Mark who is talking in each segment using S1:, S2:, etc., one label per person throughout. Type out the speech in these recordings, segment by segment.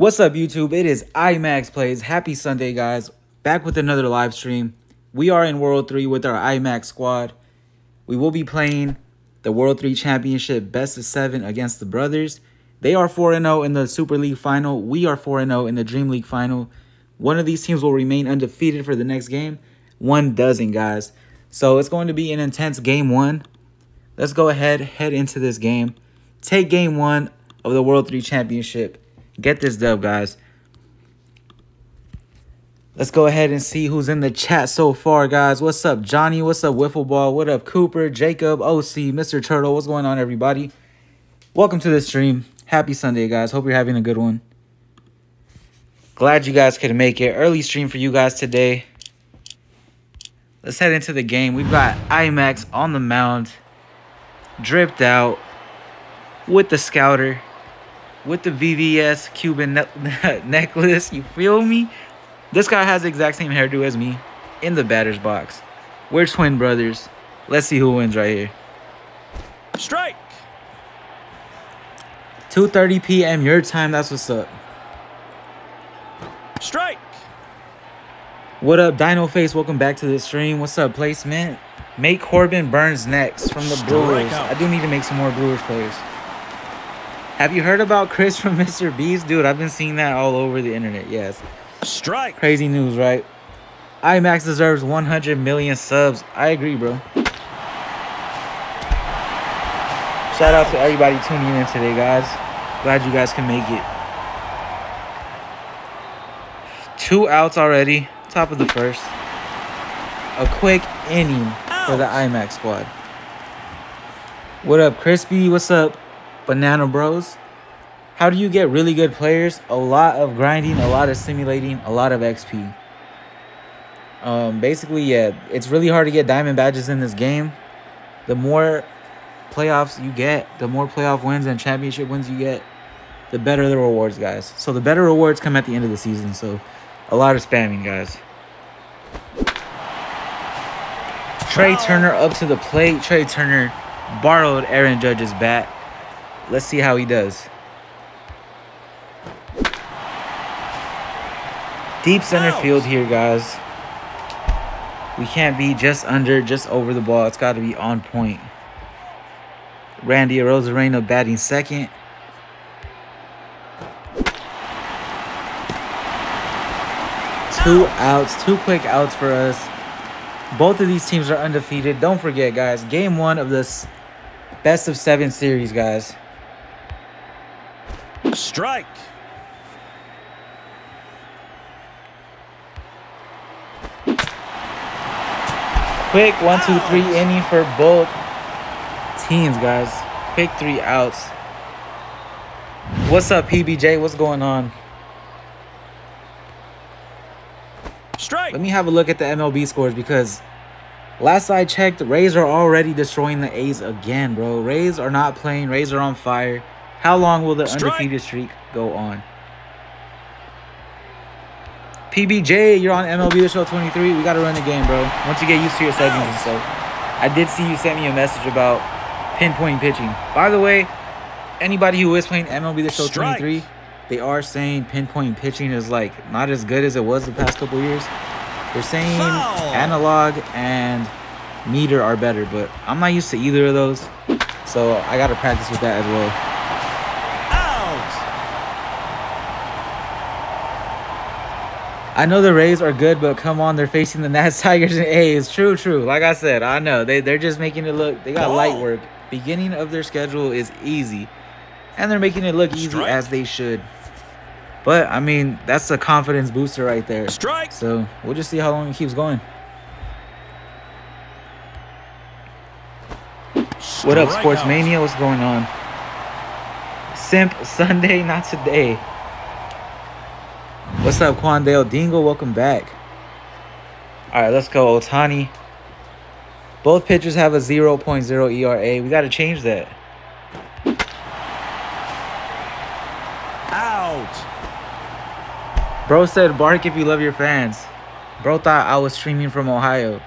S1: What's up, YouTube? It is iMAXX Plays. Happy Sunday, guys. Back with another live stream. We are in World 3 with our iMAXX squad. We will be playing the World 3 Championship Best of 7 against the Brothers. They are 4-0 in the Super League Final. We are 4-0 in the Dream League Final. One of these teams will remain undefeated for the next game. One doesn't, guys. So it's going to be an intense game one. Let's go ahead, head into this game. Take game one of the World 3 Championship Get this dub, guys. Let's go ahead and see who's in the chat so far, guys. What's up, Johnny? What's up, Wiffle Ball? What up, Cooper, Jacob, OC, Mr. Turtle? What's going on, everybody? Welcome to the stream. Happy Sunday, guys. Hope you're having a good one. Glad you guys could make it. Early stream for you guys today. Let's head into the game. We've got iMAXX on the mound. Dripped out. With the scouter with the VVS Cuban ne necklace. You feel me? This guy has the exact same hairdo as me in the batter's box. We're twin brothers. Let's see who wins right here.
S2: Strike.
S1: 2.30 p.m. your time. That's what's up.
S2: Strike.
S1: What up, Dino Face? Welcome back to the stream. What's up, placement? Make Corbin Burnes next from the Brewers. I do need to make some more Brewers players. Have you heard about Chris from Mr. Beast? Dude, I've been seeing that all over the internet. Yes.
S2: Strike.
S1: Crazy news, right? iMAXX deserves 100 million subs. I agree, bro. Shout out to everybody tuning in today, guys. Glad you guys can make it. Two outs already. Top of the first. A quick inning for the iMAXX squad. What up, Crispy? What's up? Banana Bros. How do you get really good players? A lot of grinding, a lot of simulating, a lot of XP. Um, basically, yeah, it's really hard to get diamond badges in this game. The more playoffs you get, the more playoff wins and championship wins you get, the better the rewards, guys. So the better rewards come at the end of the season. So a lot of spamming, guys. Trea Turner up to the plate. Trea Turner borrowed Aaron Judge's bat. Let's see how he does. Deep center field here, guys. We can't be just under, just over the ball. It's got to be on point. Randy Arozarena batting second. Two outs, two quick outs for us. Both of these teams are undefeated. Don't forget, guys, game one of this best of seven series, guys.
S2: Strike.
S1: Quick one, two, three inning for both teams, guys. Quick three outs. What's up, PBJ? What's going on?
S2: Strike.
S1: Let me have a look at the MLB scores because last I checked, Rays are already destroying the A's again, bro. Rays are not playing. Rays are on fire. How long will the Strike. undefeated streak go on? PBJ, you're on MLB The Show 23. We got to run the game, bro. Once you get used to your settings and stuff. I did see you sent me a message about pinpoint pitching. By the way, anybody who is playing MLB The Show Strike. 23, they are saying pinpoint pitching is like not as good as it was the past couple years. They're saying Foul. analog and meter are better, but I'm not used to either of those. So I got to practice with that as well. I know the Rays are good, but come on, they're facing the Nats, Tigers, and A's. True, true. Like I said, I know they they're just making it look. They got Ball. light work. Beginning of their schedule is easy, and they're making it look easy Strike. as they should. But I mean, that's a confidence booster right there.
S2: Strike.
S1: So we'll just see how long it keeps going. Strike what up, Sports Mania? What's going on? Simp Sunday, not today. What's up, Quandale Dingle? Welcome back. All right, let's go, Ohtani. Both pitchers have a 0.0 ERA. We got to change that.
S2: Out.
S1: Bro said, bark if you love your fans. Bro thought I was streaming from Ohio.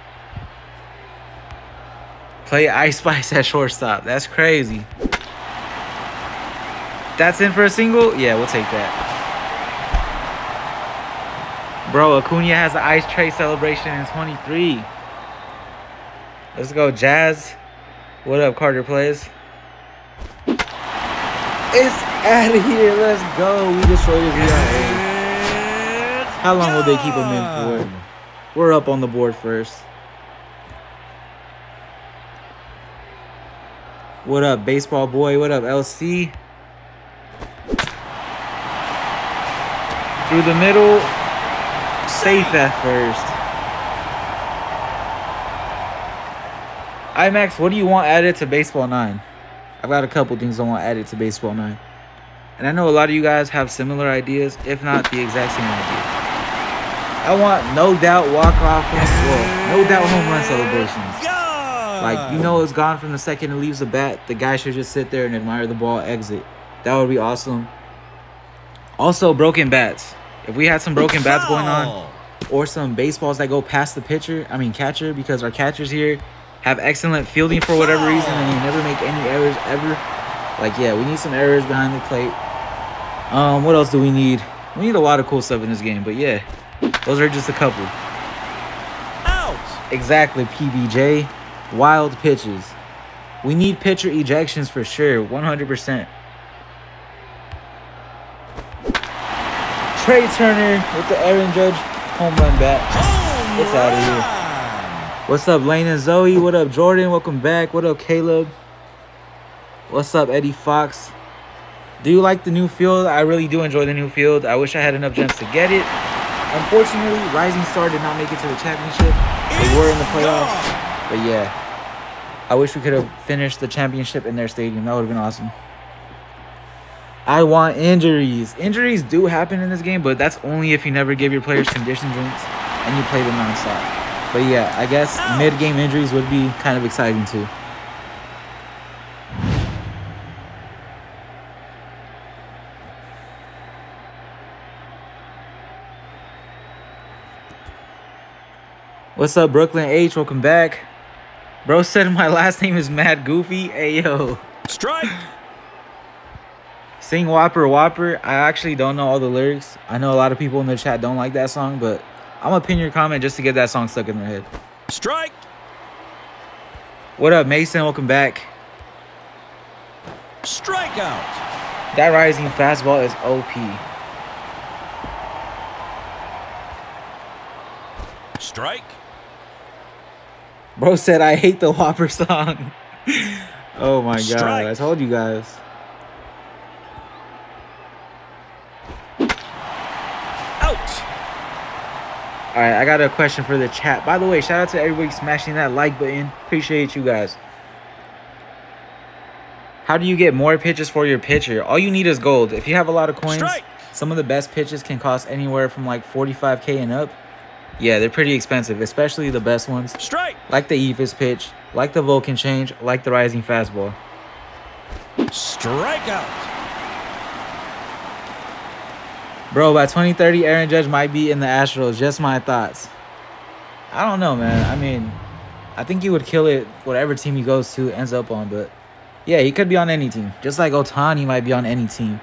S1: Play Ice Spice at shortstop. That's crazy. That's in for a single? Yeah, we'll take that. Bro, Acuna has the ice tray celebration in 23. Let's go, Jazz. What up, Carter plays? It's out of here. Let's go. We destroyed his ERA. How long will they keep him in for? We're up on the board first. What up, baseball boy? What up, LC? Through the middle. Safe at first. iMAXX, what do you want added to Baseball 9? I've got a couple things I want added to Baseball 9. And I know a lot of you guys have similar ideas, if not the exact same idea. I want no doubt walk off, well, no doubt home run celebrations. Like, you know it's gone from the second it leaves the bat. The guy should just sit there and admire the ball exit. That would be awesome. Also, broken bats. If we had some broken bats going on, or some baseballs that go past the pitcher, I mean catcher, because our catchers here have excellent fielding for whatever reason and they never make any errors ever. Like, yeah, we need some errors behind the plate. Um, what else do we need? We need a lot of cool stuff in this game, but yeah, those are just a couple.
S2: Out.
S1: Exactly, PBJ. Wild pitches. We need pitcher ejections for sure, 100%. Trea Turner with the Aaron Judge home run bat. It's outta here. What's up, Lane and Zoe? What up, Jordan? Welcome back. What up, Caleb? What's up, Eddie Fox? Do you like the new field? I really do enjoy the new field. I wish I had enough gems to get it. Unfortunately, Rising Star did not make it to the championship. They were in the playoffs. But yeah, I wish we could have finished the championship in their stadium. That would have been awesome. I want injuries. Injuries do happen in this game, but that's only if you never give your players condition drinks and you play them nonstop. But yeah, I guess oh. mid-game injuries would be kind of exciting too. What's up, Brooklyn H? Welcome back. Bro said my last name is Mad Goofy. Hey yo.
S2: Strike.
S1: Sing Whopper Whopper. I actually don't know all the lyrics. I know a lot of people in the chat don't like that song, but I'm gonna pin your comment just to get that song stuck in their head.
S2: Strike.
S1: What up, Mason? Welcome back.
S2: Strikeout.
S1: That rising fastball is OP.
S2: Strike.
S1: Bro said I hate the Whopper song. oh my god. I told you guys.
S2: Out.
S1: All right, I got a question for the chat. By the way, shout out to everybody smashing that like button. Appreciate you guys. How do you get more pitches for your pitcher? All you need is gold. If you have a lot of coins,
S2: Strike.
S1: some of the best pitches can cost anywhere from like 45k and up. Yeah, they're pretty expensive, especially the best ones.
S2: Strike.
S1: Like the Eephus pitch, like the Vulcan change, like the rising fastball.
S2: Strikeout.
S1: Bro, by 2030, Aaron Judge might be in the Astros. Just my thoughts. I don't know, man. I mean, I think he would kill it whatever team he goes to, ends up on. But yeah, he could be on any team. Just like Ohtani might be on any team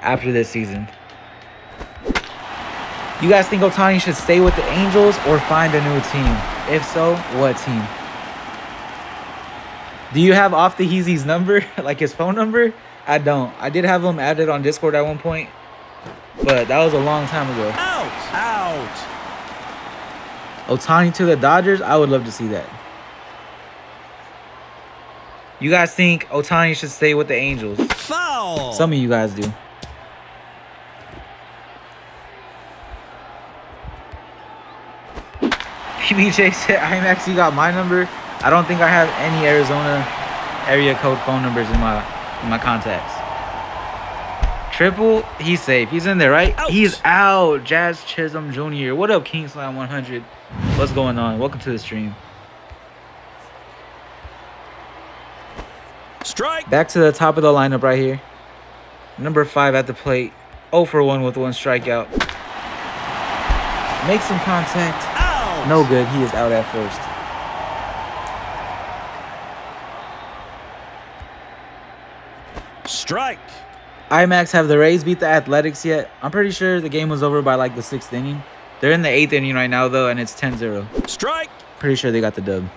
S1: after this season. You guys think Ohtani should stay with the Angels or find a new team? If so, what team? Do you have off the Heezy's number, like his phone number? I don't. I did have him added on Discord at one point, but that was a long time ago.
S2: Out. Out.
S1: Ohtani to the Dodgers, I would love to see that. You guys think Ohtani should stay with the Angels?
S2: Foul.
S1: Some of you guys do. PBJ said, iMAXX, you got my number. I don't think I have any Arizona area code phone numbers in my in my contacts. Triple, he's safe. He's in there, right? He's out. Jazz Chisholm Jr. What up, King Slam 100? What's going on? Welcome to the stream.
S2: Strike.
S1: Back to the top of the lineup right here. Number five at the plate. 0 for 1 with one strikeout. Make some contact. No good. He is out at first.
S2: Strike.
S1: iMAXX have the Rays beat the Athletics yet? I'm pretty sure the game was over by like the sixth inning. They're in the eighth inning right now, though, and it's 10-0.
S2: Strike.
S1: Pretty sure they got the dub.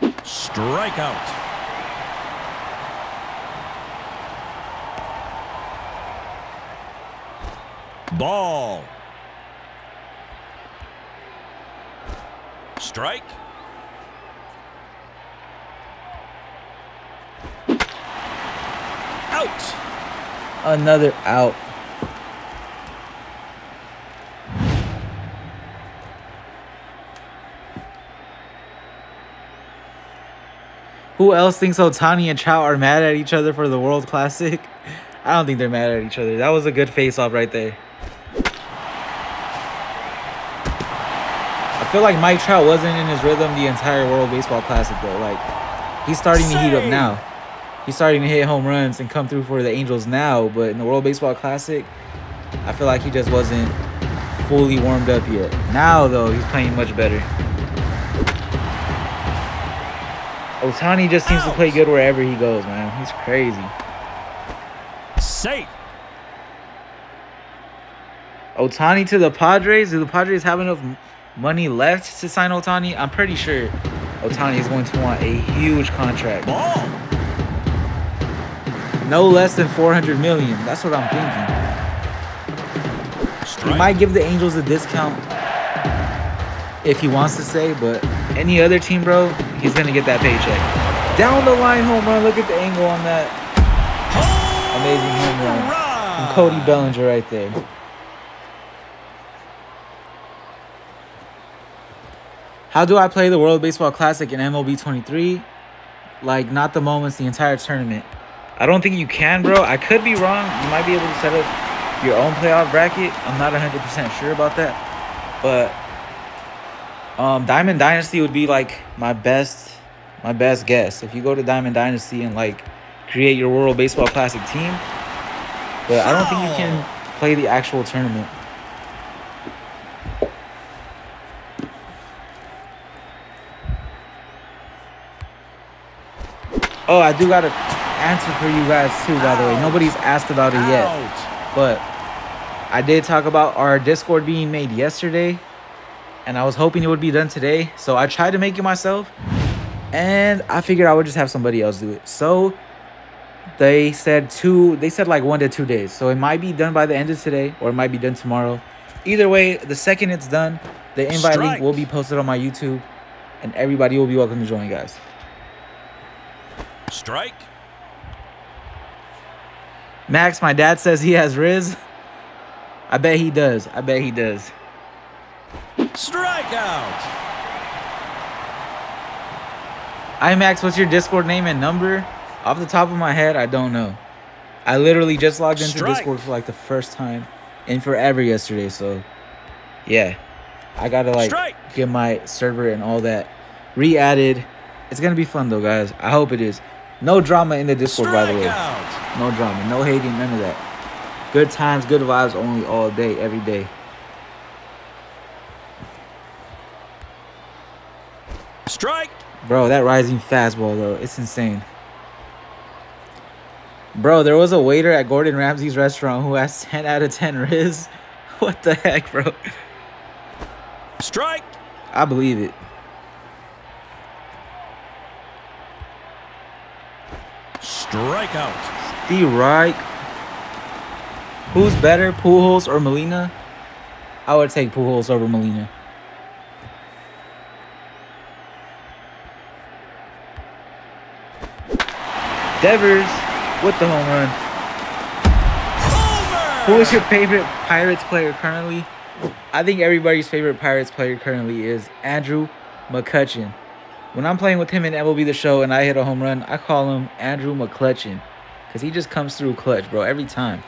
S2: Strikeout. Ball. Strike. Out.
S1: Another out. Who else thinks Ohtani and Trout are mad at each other for the World Classic? I don't think they're mad at each other. That was a good face-off right there. I feel like Mike Trout wasn't in his rhythm the entire World Baseball Classic though. Like he's starting to heat up now. He's starting to hit home runs and come through for the Angels now, but in the World Baseball Classic, I feel like he just wasn't fully warmed up yet. Now though, he's playing much better. Ohtani just seems to play good wherever he goes, man. He's crazy.
S2: Safe.
S1: Ohtani to the Padres. Do the Padres have enough money left to sign Ohtani? I'm pretty sure Ohtani is going to want a huge contract.
S2: Ball.
S1: No less than 400 million. That's what I'm thinking. He might give the Angels a discount if he wants to say, but any other team, bro, he's gonna get that paycheck. Down the line home run. Look at the angle on that. Amazing home run from Cody Bellinger right there. How do I play the World Baseball Classic in MLB 23? Like, not the moments, the entire tournament. I don't think you can, bro. I could be wrong. You might be able to set up your own playoff bracket. I'm not 100% sure about that. But um, Diamond Dynasty would be like my best my best guess. If you go to Diamond Dynasty and like create your World Baseball Classic team. But I don't think you can play the actual tournament. Oh, I do got an answer for you guys too, by the way. Nobody's asked about it yet. But I did talk about our Discord being made yesterday. And I was hoping it would be done today. So I tried to make it myself. And I figured I would just have somebody else do it. So they said two, they said like one to two days. So it might be done by the end of today or it might be done tomorrow. Either way, the second it's done, the invite link will be posted on my YouTube. And everybody will be welcome to join, guys.
S2: Strike.
S1: Max, my dad says he has Riz. I bet he does. I bet he does.
S2: Strikeout.
S1: iMAXX, what's your Discord name and number? Off the top of my head, I don't know. I literally just logged into
S2: Strike.
S1: Discord for like the first time in forever yesterday, so yeah. I gotta like
S2: Strike.
S1: get my server and all that re-added. It's gonna be fun though, guys. I hope it is. No drama in the Discord, by the way. No drama, no hating, none of that. Good times, good vibes only all day, every day.
S2: Strike.
S1: Bro, that rising fastball though, it's insane. Bro, there was a waiter at Gordon Ramsay's restaurant who has 10 out of 10 Riz. What the heck, bro?
S2: Strike.
S1: I believe it.
S2: Strikeout.
S1: Reich. Who's better, Pujols or Molina? I would take Pujols over Molina. Devers with the home run.
S2: Homer.
S1: Who is your favorite Pirates player currently? I think everybody's favorite Pirates player currently is Andrew McCutchen. When I'm playing with him in MLB The Show and I hit a home run, I call him Andrew McClutcheon. Because he just comes through clutch, bro, every time.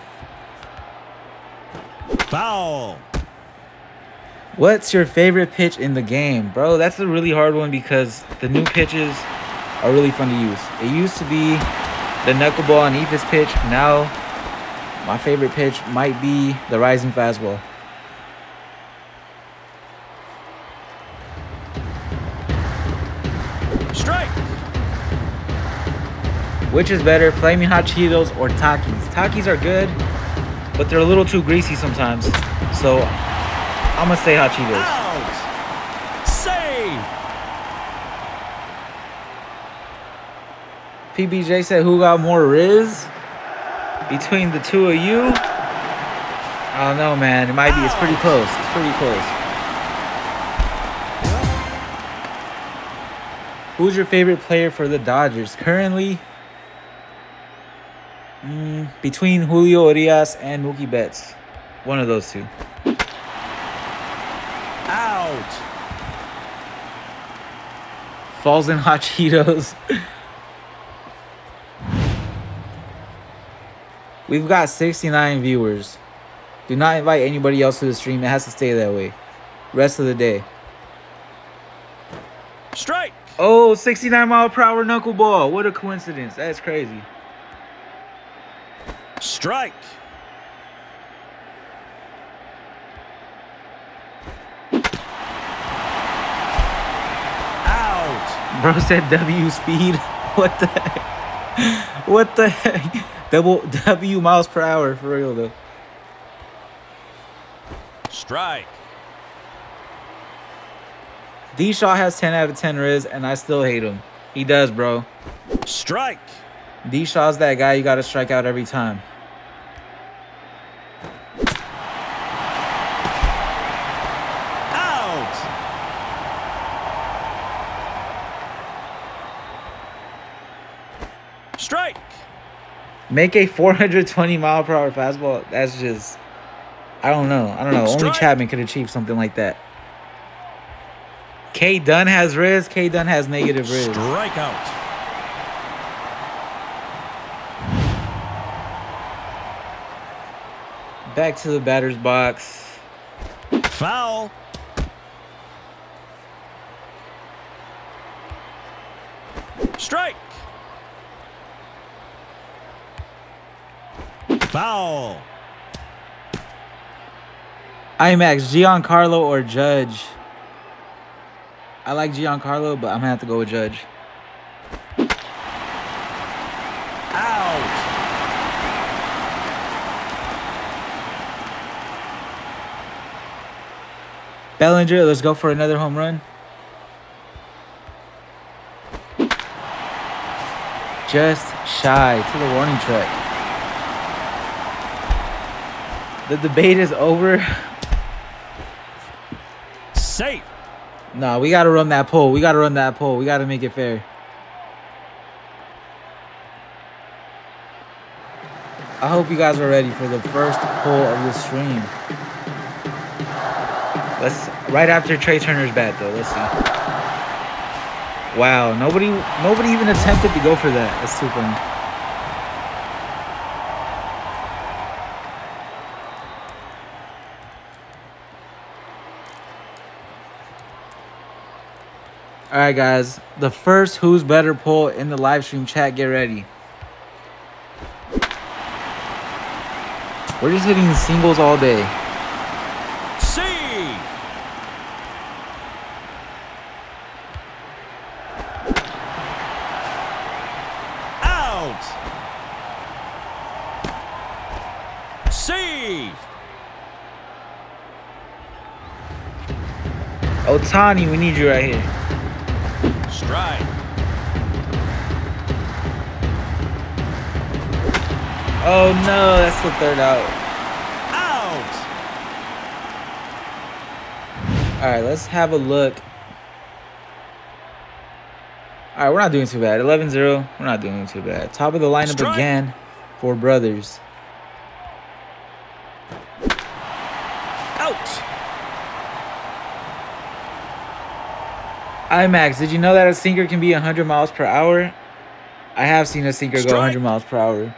S2: Foul.
S1: What's your favorite pitch in the game? Bro, that's a really hard one because the new pitches are really fun to use. It used to be the knuckleball and Eephus pitch. Now, my favorite pitch might be the rising fastball. Which is better, Flaming Hot Cheetos or Takis? Takis are good, but they're a little too greasy sometimes. So I'm gonna say hot Cheetos.
S2: Out. Save.
S1: PBJ said, "Who got more Riz between the two of you?" I don't know, man. It might be. It's pretty close. It's pretty close. Who's your favorite player for the Dodgers currently? Mm, between Julio Urias and Mookie Betts, one of those two.
S2: Out.
S1: Falls in hot Cheetos. We've got 69 viewers. Do not invite anybody else to the stream. It has to stay that way. Rest of the day.
S2: Strike.
S1: Oh, 69 mile per hour knuckleball. What a coincidence. That's crazy.
S2: Strike. Out.
S1: Bro said W speed. What the heck? What the heck? Double W miles per hour for real though.
S2: Strike.
S1: D Shaw has 10 out of 10 Riz, and I still hate him. He does, bro.
S2: Strike.
S1: D Shaw's that guy you gotta strike out every time.
S2: Out. Strike.
S1: Make a 420 mile per hour fastball. That's just, I don't know. I don't know. Only Chapman could achieve something like that. K Dunn has Riz. K Dunn has negative Riz.
S2: Strikeout.
S1: Back to the batter's box.
S2: Foul. Strike. Foul.
S1: iMAXX, Giancarlo or Judge? I like Giancarlo, but I'm gonna have to go with Judge.
S2: Out.
S1: Bellinger, let's go for another home run. Just shy to the warning track. The debate is over.
S2: Safe.
S1: Nah, we gotta run that poll. We gotta run that poll. We gotta make it fair. I hope you guys are ready for the first poll of the stream. Let's right after Trea Turner's bat though. Let's see. Wow, nobody nobody even attempted to go for that. That's too funny. All right, guys. The first who's better poll in the live stream chat. Get ready. We're just hitting singles all day.
S2: Save. Out. Save.
S1: Ohtani, we need you right here.
S2: Strike.
S1: Oh no, that's the third out.
S2: Out.
S1: All right, let's have a look. All right, we're not doing too bad. 11-0, we're not doing too bad. Top of the lineup
S2: Strike.
S1: again for brothers.
S2: Out.
S1: iMAXX, did you know that a sinker can be 100 miles per hour? I have seen a sinker go
S2: Strike.
S1: 100 miles per hour.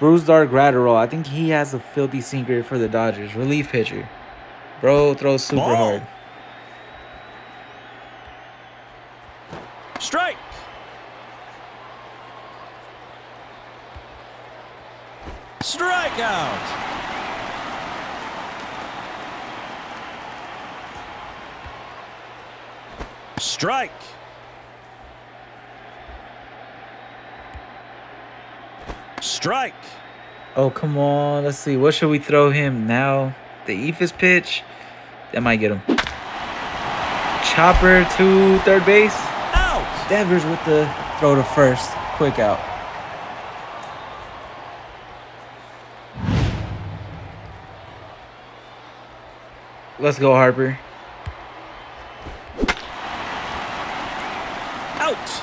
S1: Brusdar Graterol, I think he has a filthy sinker for the Dodgers. Relief pitcher. Bro throws super
S2: Ball.
S1: hard.
S2: Strike. Strikeout. Strike. Strike.
S1: Oh, come on. Let's see. What should we throw him now? The Eephus pitch? That might get him. Chopper to third base.
S2: Out.
S1: Devers with the throw to first. Quick out. Let's go, Harper.
S2: Out.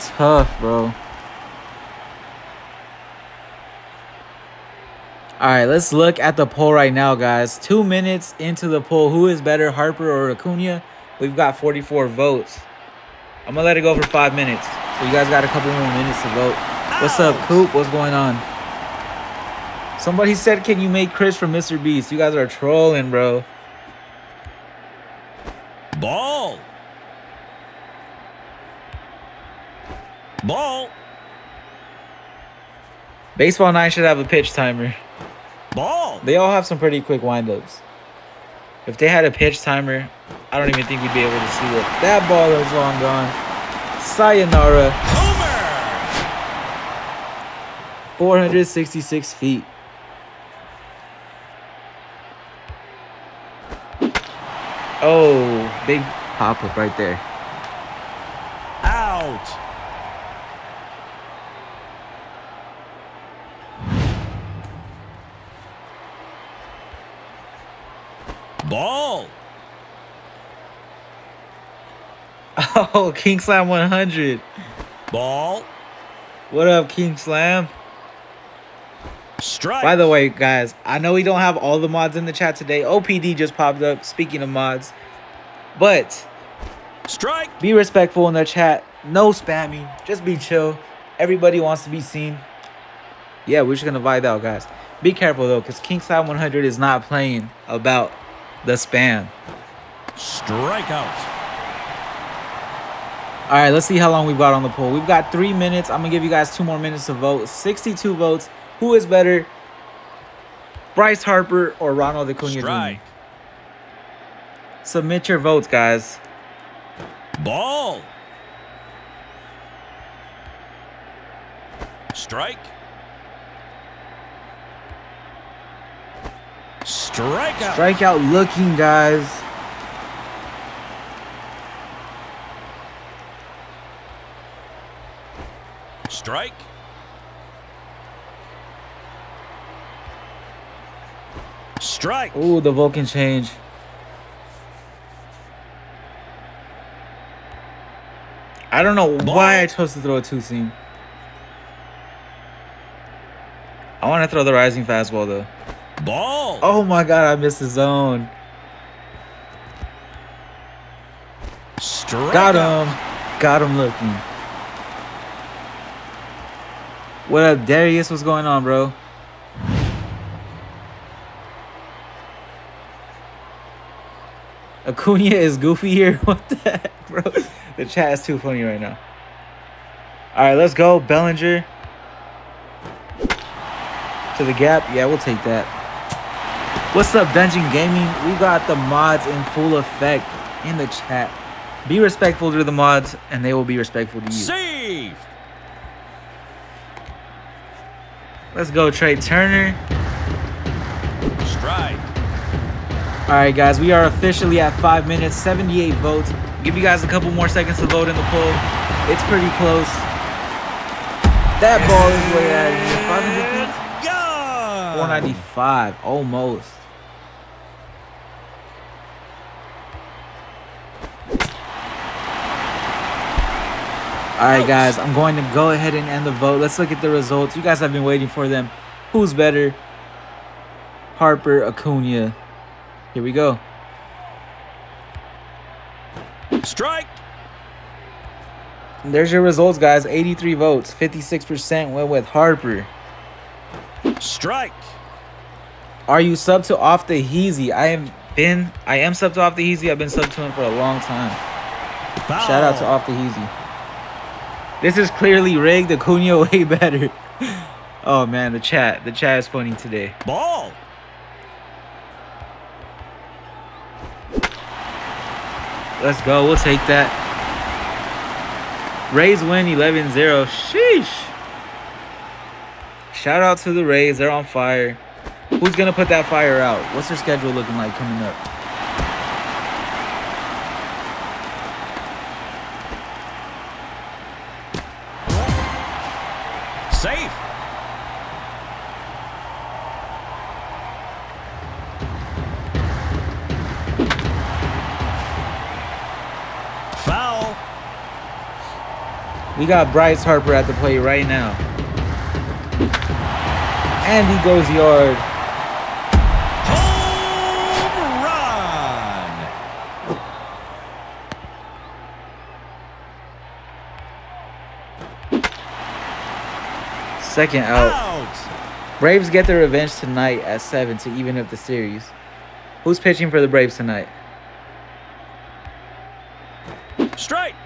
S1: Tough, bro. All right, let's look at the poll right now, guys. Two minutes into the poll. Who is better, Harper or Acuna? We've got 44 votes. I'm going to let it go for five minutes. So you guys got a couple more minutes to vote. What's up, Coop? What's going on? Somebody said, can you make Chris from Mr. Beast? You guys are trolling, bro.
S2: Ball. Ball.
S1: Baseball 9 should have a pitch timer.
S2: Ball.
S1: They all have some pretty quick windups. If they had a pitch timer, I don't even think we'd be able to see it. That ball is long gone. Sayonara,
S2: Homer.
S1: 466 feet. Oh, big pop up right there.
S2: Out. Ball.
S1: Oh, King Slam 100.
S2: Ball.
S1: What up, King Slam?
S2: Strike.
S1: By the way, guys, I know we don't have all the mods in the chat today. OPD just popped up, speaking of mods. But
S2: Strike.
S1: be respectful in the chat. No spamming. Just be chill. Everybody wants to be seen. Yeah, we're just going to vibe out, guys. Be careful, though, because King Slam 100 is not playing about the spam.
S2: Strikeout.
S1: All right, let's see how long we've got on the poll. We've got three minutes. I'm going to give you guys two more minutes to vote. 62 votes. Who is better? Bryce Harper or Ronald Acuna
S2: Strike.
S1: Jr.? Submit your votes, guys.
S2: Ball. Strike. Strikeout.
S1: Strikeout looking, guys.
S2: Strike. Strike.
S1: Ooh, the Vulcan change. I don't know
S2: Ball.
S1: why I chose to throw a two seam. I want to throw the rising fastball though.
S2: Ball.
S1: Oh my god, I missed the zone.
S2: Strikeout.
S1: Got him. Got him looking. What up, Darius? What's going on, bro? Acuna is goofy here. What the heck, bro? The chat is too funny right now. All right, let's go. Bellinger. To the gap. Yeah, we'll take that. What's up, Dungeon Gaming? We got the mods in full effect in the chat. Be respectful to the mods, and they will be respectful to you.
S2: Save.
S1: Let's go, Trea Turner.
S2: Strike.
S1: All right, guys, we are officially at five minutes, 78 votes. Give you guys a couple more seconds to vote in the poll. It's pretty close. That ball is way out of here. 500 feet? 495, almost. All right, guys, I'm going to go ahead and end the vote. Let's look at the results. You guys have been waiting for them. Who's better? Harper, Acuna. Here we go.
S2: Strike.
S1: There's your results, guys. 83 votes. 56% went with Harper.
S2: Strike.
S1: Are you sub to off the Heezy? I have been, I am sub to off the Heezy. I've been sub to him for a long time.
S2: Foul.
S1: Shout out to off the Heezy. This is clearly rigged. Acuna way better. Oh man, the chat. The chat is funny today.
S2: Ball.
S1: Let's go. We'll take that. Rays win 11-0. Sheesh. Shout out to the Rays. They're on fire. Who's going to put that fire out? What's their schedule looking like coming up? We got Bryce Harper at the plate right now. And he goes yard.
S2: Home run.
S1: Second out.
S2: Out.
S1: Braves get their revenge tonight at 7 to even up the series. Who's pitching for the Braves tonight?
S2: Strike.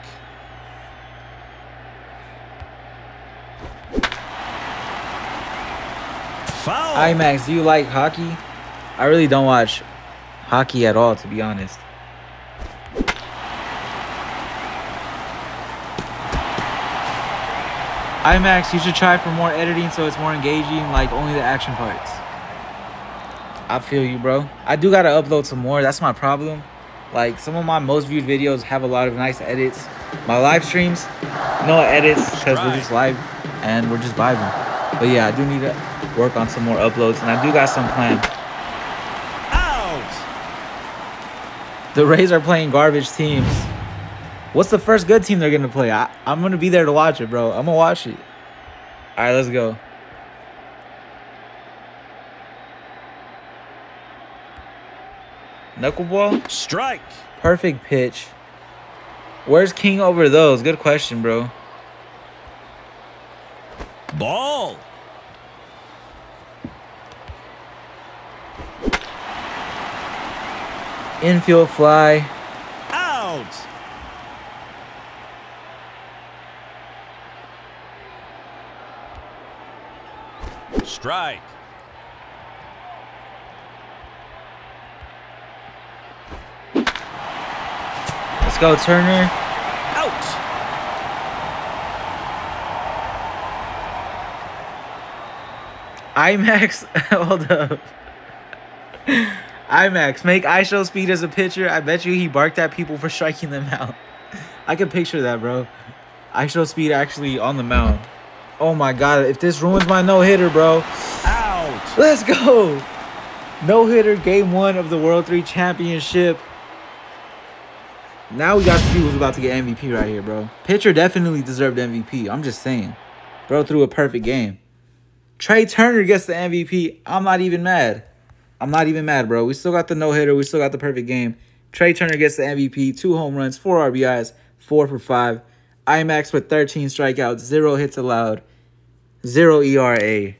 S2: Foul.
S1: iMAXX, do you like hockey? I really don't watch hockey at all, to be honest. iMAXX, you should try for more editing so it's more engaging, like only the action parts. I feel you, bro. I do gotta upload some more. That's my problem. Like some of my most viewed videos have a lot of nice edits. My live streams, no edits because we're just live and we're just vibing. But yeah, I do need to work on some more uploads, and I do got some planned.
S2: Out.
S1: The Rays are playing garbage teams. What's the first good team they're gonna play? I, I'm gonna be there to watch it, bro. I'm gonna watch it. All right, let's go. Knuckleball,
S2: Strike.
S1: perfect pitch. Where's King over those? Good question, bro.
S2: Ball.
S1: Infield fly.
S2: Out. Strike.
S1: Let's go, Turner.
S2: Out.
S1: iMAXX, hold up. iMAXX, make IShowSpeed as a pitcher. I bet you he barked at people for striking them out. I can picture that, bro. IShowSpeed actually on the mound. Oh my god, if this ruins my no hitter, bro.
S2: Out.
S1: Let's go. No hitter, game one of the World 3 Championship. Now we got to see who's about to get MVP right here, bro. Pitcher definitely deserved MVP. I'm just saying. Bro threw a perfect game. Trea Turner gets the MVP. I'm not even mad. I'm not even mad, bro. We still got the no hitter. We still got the perfect game. Trea Turner gets the MVP. Two home runs, four RBIs, four for five. iMAXX with 13 strikeouts, zero hits allowed, zero ERA.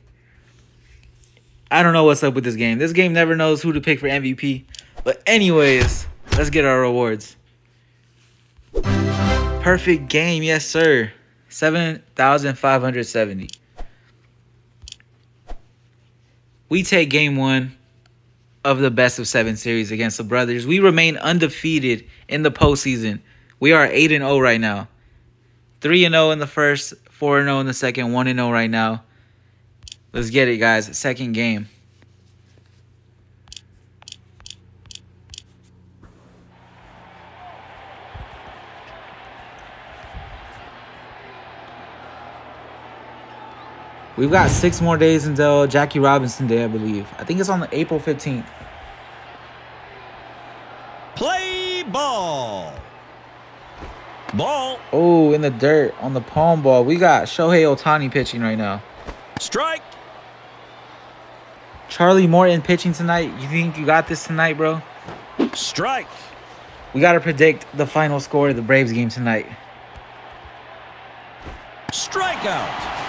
S1: I don't know what's up with this game. This game never knows who to pick for MVP. But anyways, let's get our rewards. Perfect game, yes sir. 7,570. We take game one of the best of seven series against the brothers. We remain undefeated in the postseason. We are 8 and 0 right now. 3 and 0 in the first, 4 and 0 in the second, 1 and 0 right now. Let's get it, guys. Second game. We've got six more days until Jackie Robinson Day, I believe. I think it's on the April 15th.
S2: Play ball. Ball.
S1: Oh, in the dirt on the palm ball. We got Shohei Ohtani pitching right now.
S2: Strike.
S1: Charlie Morton pitching tonight. You think you got this tonight, bro?
S2: Strike.
S1: We got to predict the final score of the Braves game tonight.
S2: Strikeout.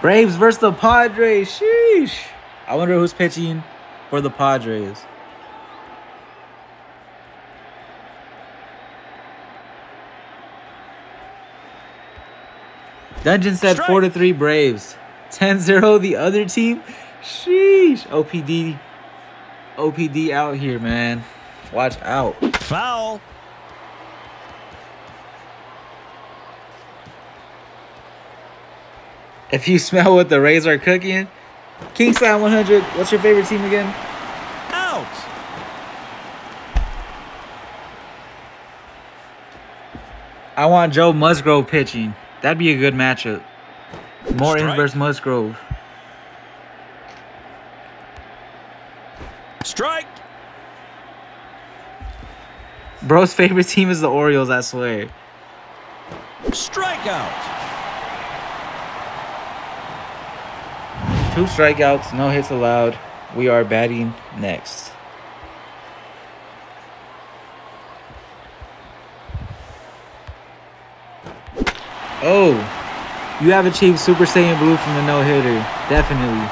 S1: Braves versus the Padres. Sheesh. I wonder who's pitching for the Padres. Dungeon said
S2: Strike.
S1: 4 to 3 Braves. 10 0 the other team. Sheesh. OPD. OPD out here, man. Watch out.
S2: Foul.
S1: If you smell what the Rays are cooking, Kingside 100. What's your favorite team again?
S2: Out.
S1: I want Joe Musgrove pitching. That'd be a good matchup. Morton
S2: Strike.
S1: versus Musgrove.
S2: Strike.
S1: Bro's favorite team is the Orioles, I swear.
S2: Strikeout.
S1: Two strikeouts, no hits allowed. We are batting next. Oh, you have achieved Super Saiyan Blue from the no hitter. Definitely.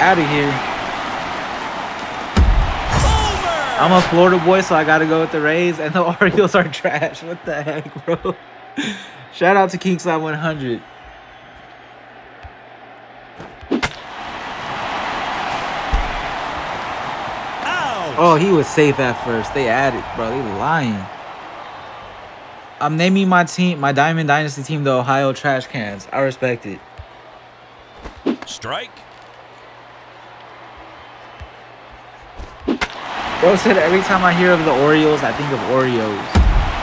S1: Out of here. I'm a Florida boy, so I gotta go with the Rays, and the Orioles are trash. What the heck, bro? Shout out to Kingside 100.
S2: Out.
S1: Oh, he was safe at first. They added, bro. They lying. Um, I'm naming my team, my Diamond Dynasty team, the Ohio Trash Cans. I respect it.
S2: Strike.
S1: Bro said every time I hear of the Orioles, I think of Oreos.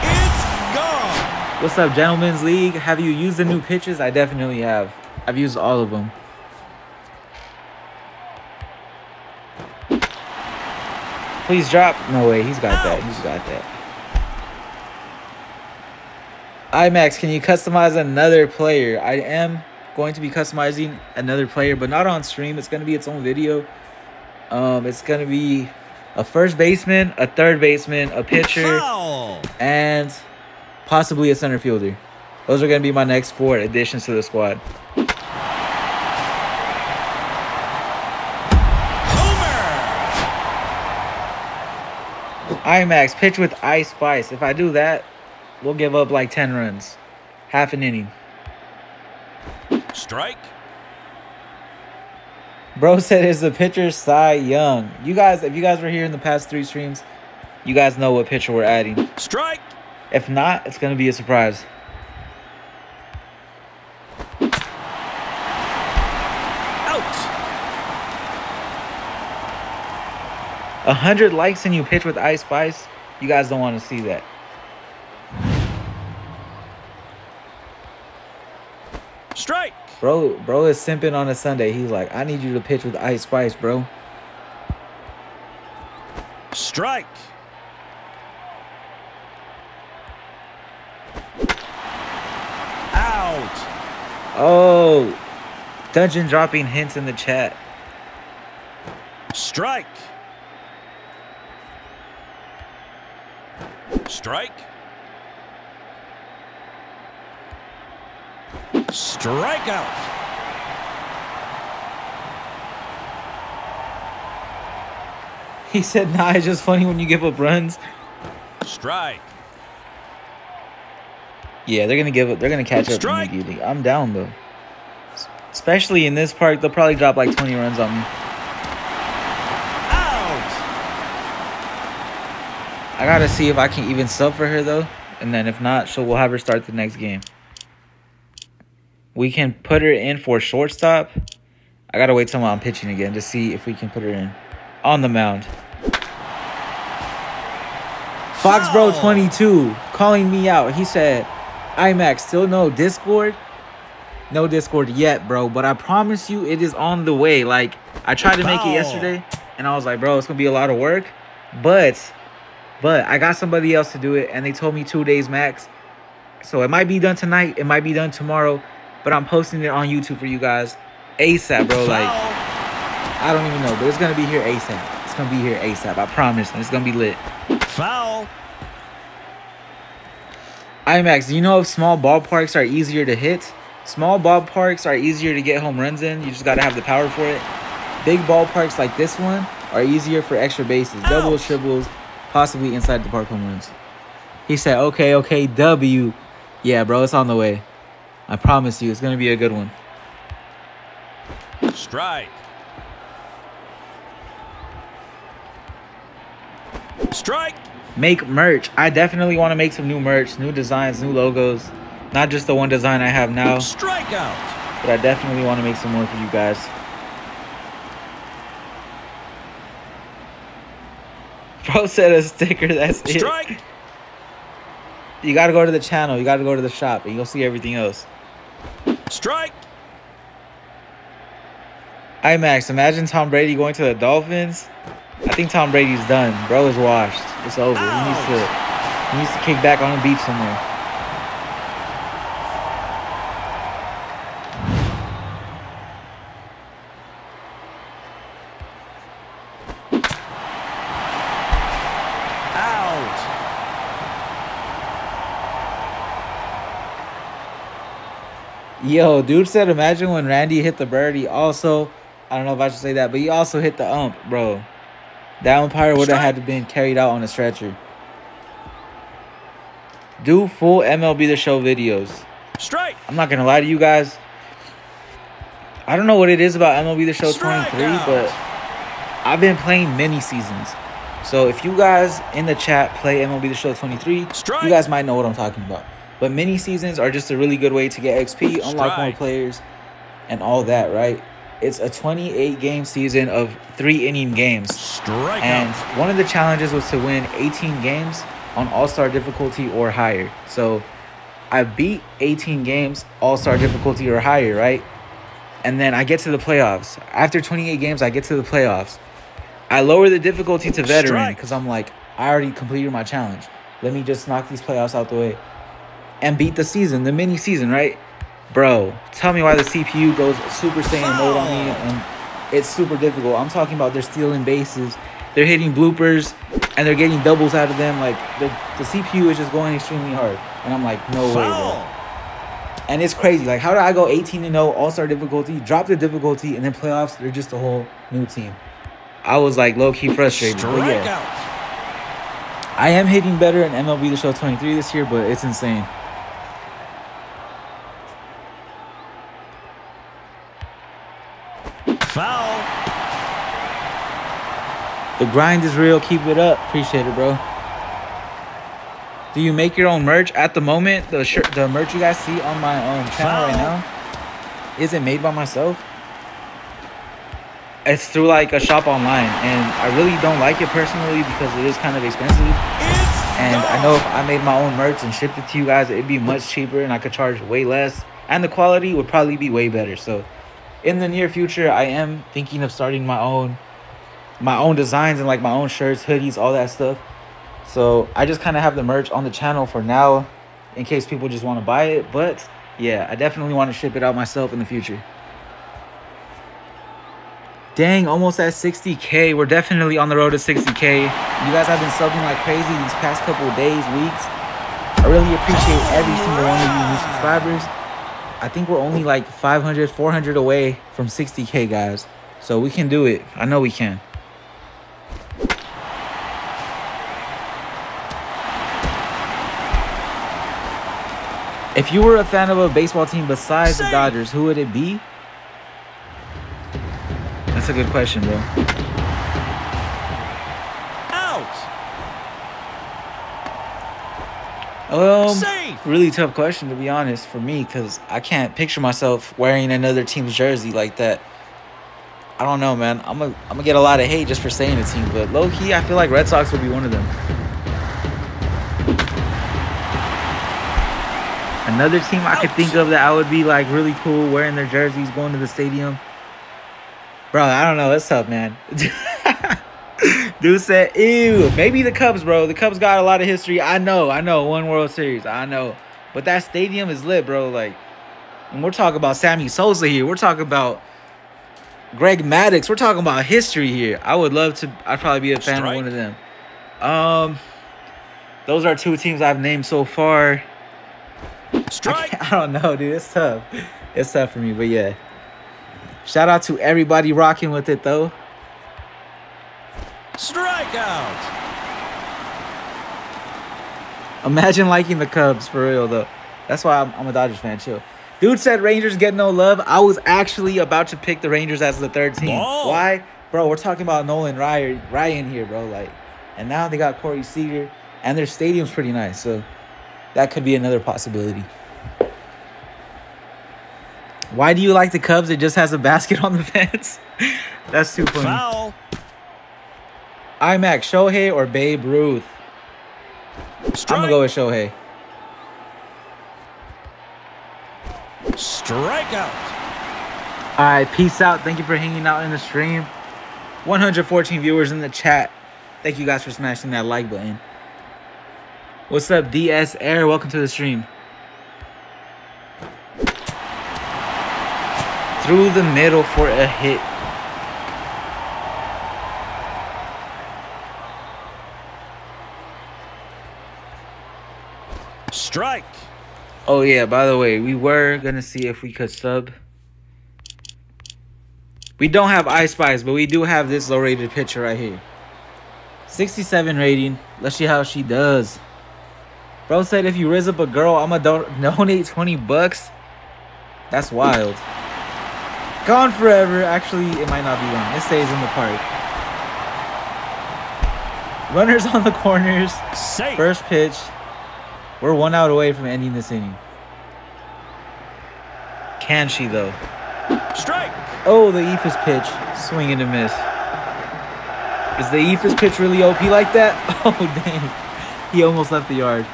S2: It's gone.
S1: What's up, Gentlemen's League? Have you used the new pitches? I definitely have. I've used all of them. Please drop. No way, he's got that. He's got that. iMAXX, can you customize another player? I am going to be customizing another player, but not on stream. It's going to be its own video. Um, it's going to be a first baseman, a third baseman, a pitcher,
S2: Foul.
S1: and possibly a center fielder. Those are going to be my next four additions to the squad.
S2: Homer.
S1: iMAXX, pitch with Ice Spice. If I do that, we'll give up like 10 runs. Half an inning.
S2: Strike.
S1: Bro said it's the pitcher Cy Young. You guys, if you guys were here in the past three streams, you guys know what pitcher we're adding.
S2: Strike.
S1: If not, it's going to be a surprise.
S2: Out.
S1: A hundred likes and you pitch with Ice Spice. You guys don't want to see that.
S2: Strike.
S1: Bro, bro is simping on a Sunday. He's like, I need you to pitch with Ice Spice, bro.
S2: Strike. Out.
S1: Oh, dungeon dropping hints in the chat.
S2: Strike. Strike. Strikeout.
S1: He said, Nah, it's just funny when you give up runs.
S2: Strike.
S1: Yeah, they're gonna give up. They're gonna catch up
S2: Strike.
S1: immediately. I'm down though. Especially in this park, they'll probably drop like 20 runs on me.
S2: Out.
S1: I gotta see if I can even sub for her though, and then if not, so we'll have her start the next game. We can put her in for shortstop. I gotta wait till I'm pitching again to see if we can put her in on the mound. Foxbro
S2: Foul.
S1: 22 calling me out. He said, iMAXX, still no Discord? No Discord yet, bro. But I promise you it is on the way. Like, I tried to make it yesterday, and I was like, bro, it's gonna be a lot of work. But but I got somebody else to do it, and they told me two days max. So it might be done tonight, it might be done tomorrow, but I'm posting it on YouTube for you guys ASAP, bro. Like, I don't even know, but it's gonna be here ASAP. It's gonna be here ASAP. I promise, and it's gonna be lit.
S2: Foul.
S1: iMAXX, do you know if small ballparks are easier to hit? Small ballparks are easier to get home runs in. You just gotta have the power for it. Big ballparks like this one are easier for extra bases, doubles,
S2: Ouch.
S1: triples, possibly inside the park home runs. He said, "Okay, okay, W." Yeah, bro, it's on the way. I promise you, it's gonna be a good one.
S2: Strike. Strike.
S1: Make merch. I definitely want to make some new merch, new designs, new logos. Not just the one design I have now,
S2: Strikeout.
S1: but I definitely want to make some more for you guys. Bro said a sticker, that's it.
S2: Strike.
S1: You gotta go to the channel, you gotta go to the shop, and you'll see everything else.
S2: Strike.
S1: iMAXX, imagine Tom Brady going to the Dolphins. I think Tom Brady's done. Bro is washed. It's over. He needs to he needs to kick back on the beach somewhere. Yo, dude said imagine when Randy hit the birdie. also I don't know if I should say that, but he also hit the ump, bro. That umpire would have had to been carried out on a stretcher. Do full MLB the show videos.
S2: Strike.
S1: I'm not gonna lie to you guys. I don't know what it is about MLB The Show 23,
S2: Strikeout.
S1: but I've been playing many seasons. So if you guys in the chat play MLB The Show 23,
S2: Strike.
S1: you guys might know what I'm talking about. But mini seasons are just a really good way to get XP, unlock more players, and all that, right? It's a 28 game season of three inning games.
S2: Strikeout.
S1: And one of the challenges was to win 18 games on All Star difficulty or higher. So I beat 18 games, All Star difficulty or higher, right? And then I get to the playoffs. After 28 games, I get to the playoffs. I lower the difficulty to veteran because I'm like, I already completed my challenge. Let me just knock these playoffs out the way and beat the season, the mini season, right? Bro, tell me why the CPU goes Super Saiyan mode on me and it's super difficult. I'm talking about they're stealing bases, they're hitting bloopers, and they're getting doubles out of them. Like the, the CPU is just going extremely hard. And I'm like, no way, bro. And it's crazy. Like, how did I go 18 to 0, All Star difficulty, drop the difficulty, and then playoffs? They're just a whole new team. I was like low key frustrated. But yeah. I am hitting better in MLB The Show 23 this year, but it's insane.
S2: Foul.
S1: The grind is real. Keep it up. Appreciate it, bro. Do you make your own merch at the moment? The shirt, the merch you guys see on my um, channel right now, is it made by myself? It's through like a shop online, and I really don't like it personally because it is kind of expensive. And I know if I made my own merch and shipped it to you guys, it'd be much cheaper and I could charge way less. And the quality would probably be way better. So in the near future, I am thinking of starting my own my own designs and like my own shirts, hoodies, all that stuff. So I just kind of have the merch on the channel for now in case people just want to buy it. But yeah, I definitely want to ship it out myself in the future. Dang, almost at 60k. We're definitely on the road to 60k. You guys have been subbing like crazy these past couple days, weeks. I really appreciate every single one of you new subscribers. I think we're only like 500, 400 away from 60k, guys. So we can do it. I know we can. If you were a fan of a baseball team besides the Dodgers, who would it be? That's a good question, bro.
S2: out.
S1: Um,
S2: Safe.
S1: really tough question to be honest for me because I can't picture myself wearing another team's jersey like that. I don't know, man. I'm gonna I'm gonna get a lot of hate just for saying a team, but low key, I feel like Red Sox would be one of them. Another team I could think of that I would be like really cool wearing their jerseys, going to the stadium. Bro, I don't know. That's tough, man. Dude said, ew. Maybe the Cubs, bro. The Cubs got a lot of history. I know, I know. One World Series. I know. But that stadium is lit, bro. Like, and we're talking about Sammy Sosa here. We're talking about Greg Maddux. We're talking about history here. I would love to. I'd probably be a fan
S2: Strike.
S1: of one of them. Um, those are two teams I've named so far. I,
S2: Strike.
S1: can't- I don't know, dude. It's tough. It's tough for me, but yeah. Shout out to everybody rocking with it though.
S2: Strikeout.
S1: Imagine liking the Cubs for real though. That's why I'm, I'm a Dodgers fan. Chill. Dude said Rangers get no love. I was actually about to pick the Rangers as the third team. Why, bro? We're talking about Nolan Ryan, Ryan here, bro. Like, And now they got Corey Seager, and their stadium's pretty nice. So that could be another possibility. Why do you like the Cubs? It just has a basket on the fence. That's too funny.
S2: Foul.
S1: iMAXX, Shohei or Babe Ruth?
S2: Strike.
S1: I'm gonna go with Shohei.
S2: Strikeout.
S1: All right, peace out. Thank you for hanging out in the stream. 114 viewers in the chat. Thank you guys for smashing that like button. What's up, DS Air? Welcome to the stream. Through the middle for a hit.
S2: Strike.
S1: Oh yeah, by the way, we were gonna see if we could sub. We don't have Ice Spice, but we do have this low rated picture right here. 67 rating. Let's see how she does. Bro said if you riz up a girl, I'ma don- donate 20 bucks. That's wild. Gone forever. Actually, it might not be gone. It stays in the park. Runners on the corners.
S2: Safe.
S1: First pitch. We're one out away from ending this inning. Can she though?
S2: Strike.
S1: Oh, the Eephus pitch. Swing and a miss. Is the Eephus pitch really OP like that? Oh, dang. He almost left the yard.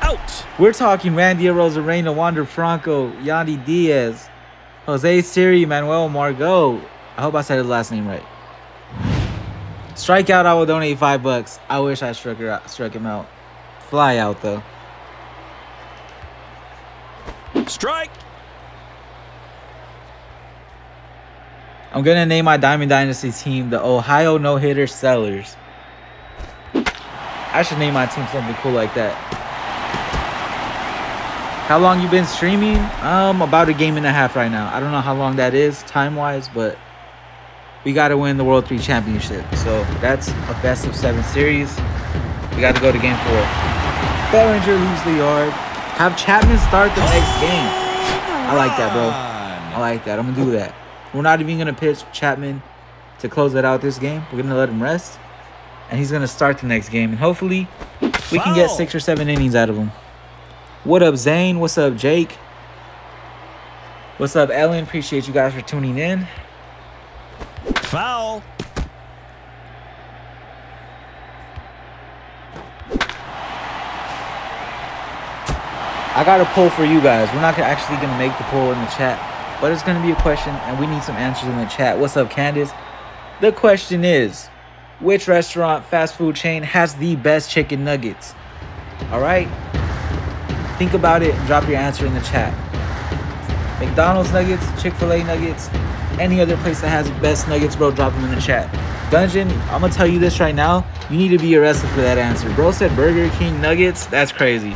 S2: Out.
S1: We're talking Randy Arozarena, Wander Franco, Yandy Diaz, Jose Siri, Manuel Margot. I hope I said his last name right. Strikeout, I will donate five bucks. I wish I struck her out, struck him out. Fly out though.
S2: Strike.
S1: I'm gonna name my Diamond Dynasty team the Ohio No Hitter Sellers. I should name my team something cool like that. How long you been streaming? Um, about a game and a half right now. I don't know how long that is time wise, but we gotta win the World Three Championship. So that's a best of seven series. We gotta go to game four. Bellinger lose the yard. Have Chapman start the next game. I like that, bro. I like that. I'm gonna do that. We're not even gonna pitch Chapman to close it out this game. We're gonna let him rest, and he's gonna start the next game, and hopefully we can get six or seven innings out of him. What up, Zane? What's up, Jake? What's up, Ellen? Appreciate you guys for tuning in.
S2: Foul.
S1: I got a poll for you guys. We're not actually gonna make the poll in the chat, but it's gonna be a question, and we need some answers in the chat. What's up, Candace? The question is, which restaurant, fast food chain has the best chicken nuggets? All right. Think about it and drop your answer in the chat. McDonald's nuggets, Chick Fil A nuggets, any other place that has best nuggets, bro, drop them in the chat. Dungeon, I'm gonna tell you this right now. You need to be arrested for that answer. Bro said Burger King nuggets. That's crazy.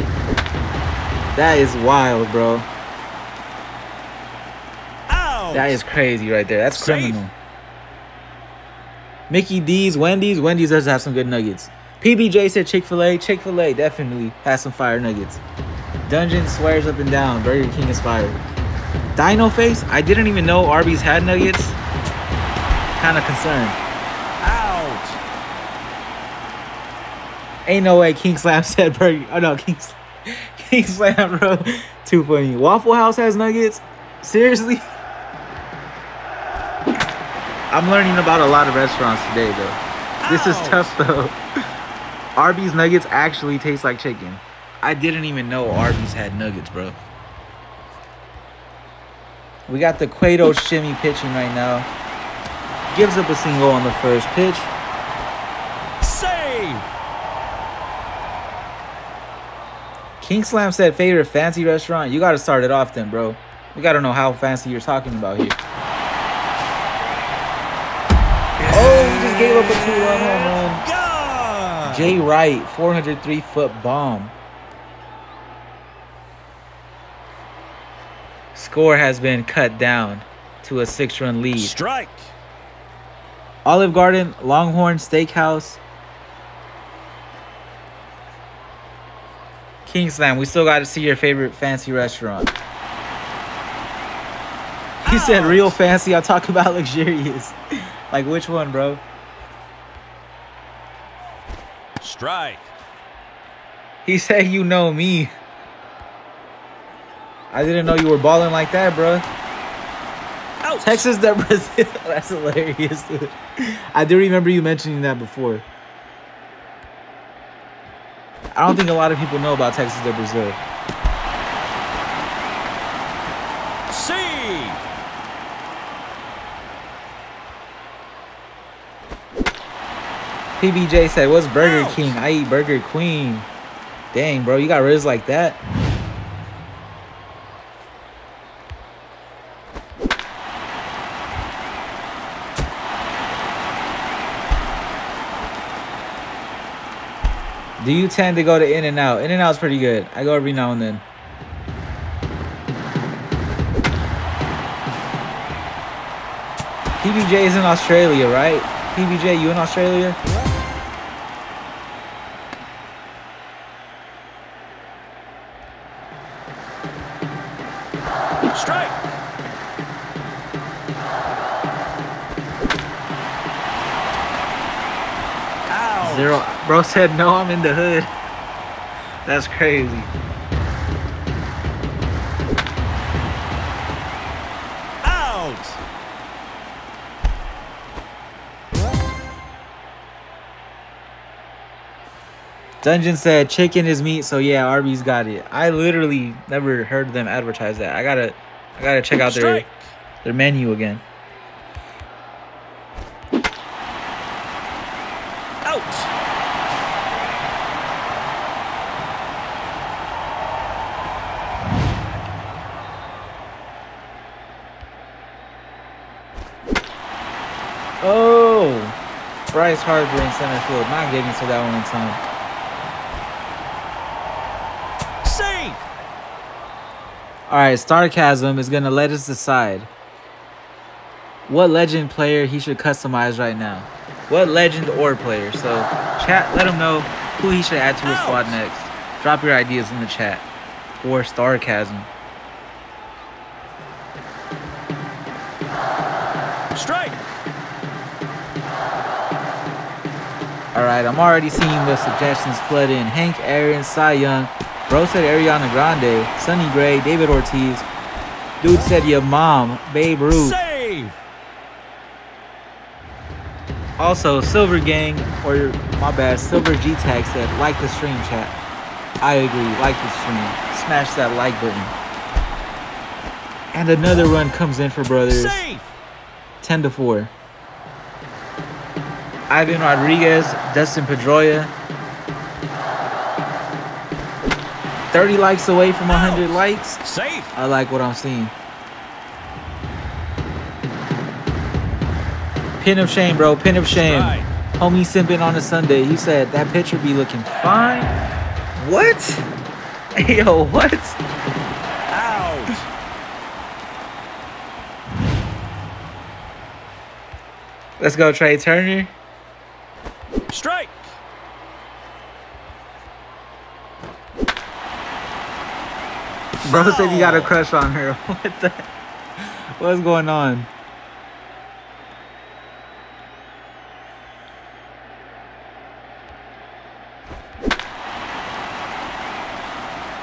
S1: That is wild, bro.
S2: Out.
S1: That is crazy right there. That's
S2: Safe.
S1: criminal. Mickey D's, Wendy's. Wendy's does have some good nuggets. PBJ said Chick fil A. Chick fil A definitely has some fire nuggets. Dungeon swears up and down. Burger King is fire. Dino Face, I didn't even know Arby's had nuggets. Kind of concerned.
S2: Out.
S1: Ain't no way King Slam said Burger. Oh no, King, Slam- King Slam, bro. Too funny. Waffle House has nuggets. Seriously. I'm learning about a lot of restaurants today, though. This is tough, though. Arby's nuggets actually taste like chicken. I didn't even know Arby's had nuggets, bro. We got the Cueto shimmy pitching right now. Gives up a single on the first pitch.
S2: Save.
S1: King Slam said favorite fancy restaurant. You got to start it off then, bro. We got to know how fancy you're talking about here. Oh, he just gave up a two-run home run. Jay Wright, 403 foot bomb. Score has been cut down to a six run lead.
S2: Strike.
S1: Olive Garden, Longhorn Steakhouse. Kingsland. We still got to see your favorite fancy restaurant. He said real fancy. I'll talk about luxurious. like which one, bro?
S2: Strike.
S1: He said you know me. I didn't know you were balling like that, bro.
S2: Out.
S1: Texas de Brazil. That's hilarious. dude. I do remember you mentioning that before. I don't think a lot of people know about Texas de Brazil. PBJ said, "What's Burger
S2: Ouch.
S1: King? I eat Burger Queen." Dang, bro, you got riz like that? Do you tend to go to In and Out? In and Out's pretty good. I go every now and then. PBJ is in Australia, right? PBJ, you in Australia?
S2: Strike. Out.
S1: Zero. Bro said no. I'm in the hood. That's crazy.
S2: Out.
S1: Dungeon said chicken is meat, so yeah, Arby's got it. I literally never heard them advertise that. I gotta, I gotta check out their their menu again.
S2: Out.
S1: Oh, Bryce Harper in center field, not getting to that one in time.
S2: Save.
S1: All right, Starcasm is gonna let us decide what legend player he should customize right now. What legend or player? So, chat, let him know who he should add to his squad next. Drop your ideas in the chat for Starcasm. Right, I'm already seeing the suggestions flood in. Hank Aaron, Cy Young, Bro said Ariana Grande, Sonny Gray, David Ortiz. Dude said your mom, Babe Ruth.
S2: Save.
S1: Also, Silver Gang, or my bad, Silver G Tag said, like the stream chat. I agree, like the stream. Smash that like button. And another run comes in for brothers.
S2: Save.
S1: 10 to 4. Ivan Rodriguez, Dustin Pedroia. 30 likes away from 100 likes.
S2: Safe.
S1: I like what I'm seeing. Pin of shame, bro. Pin of shame.
S2: Strike.
S1: Homie simping on a Sunday. He said that picture be looking fine. What? Yo, what?
S2: Out.
S1: Let's go, Trea Turner.
S2: Strike.
S1: Bro said you got a crush on her. What the? What's going on?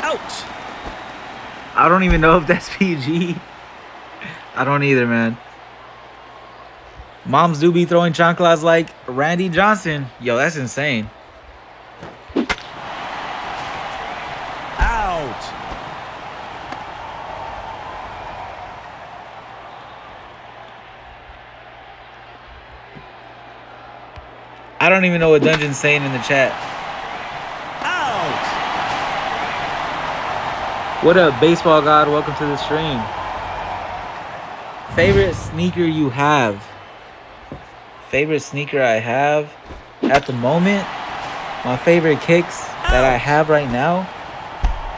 S2: Out.
S1: I don't even know if that's PG. I don't either, man. Moms do be throwing chanclas like Randy Johnson. Yo, that's insane.
S2: Out.
S1: I don't even know what Dungeon's saying in the chat.
S2: Out.
S1: What up, baseball god? Welcome to the stream. Favorite sneaker you have? Favorite sneaker I have at the moment? My favorite kicks that I have right now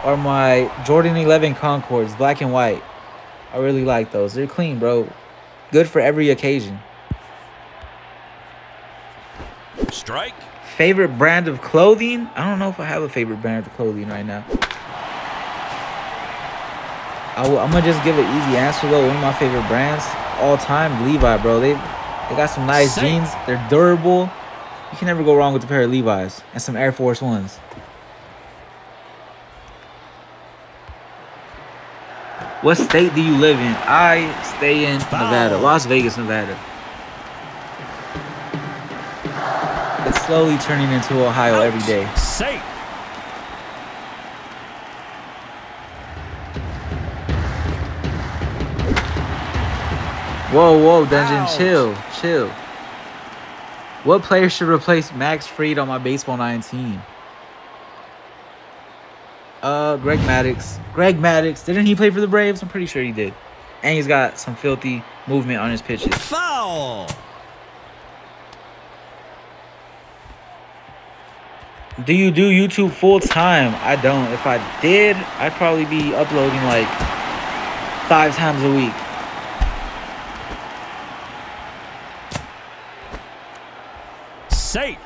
S1: are my Jordan 11 Concords, black and white. I really like those. They're clean, bro. Good for every occasion.
S2: Strike.
S1: Favorite brand of clothing? I don't know if I have a favorite brand of clothing right now. I am gonna just give an easy answer though. One of my favorite brands all time, Levi, bro. They they got some nice jeans. They're durable. You can never go wrong with a pair of Levi's and some Air Force Ones. What state do you live in? I stay in Nevada, Las Vegas, Nevada. Slowly turning into Ohio every
S2: Out.
S1: day.
S2: Safe.
S1: Whoa, whoa, Dungeon,
S2: Ouch.
S1: chill, chill. What player should replace Max Fried on my baseball 19? Uh, Greg Maddux. Greg Maddux. Didn't he play for the Braves? I'm pretty sure he did. And he's got some filthy movement on his pitches.
S2: Foul.
S1: Do you do YouTube full time? I don't. If I did, I'd probably be uploading like five times a week.
S2: Safe.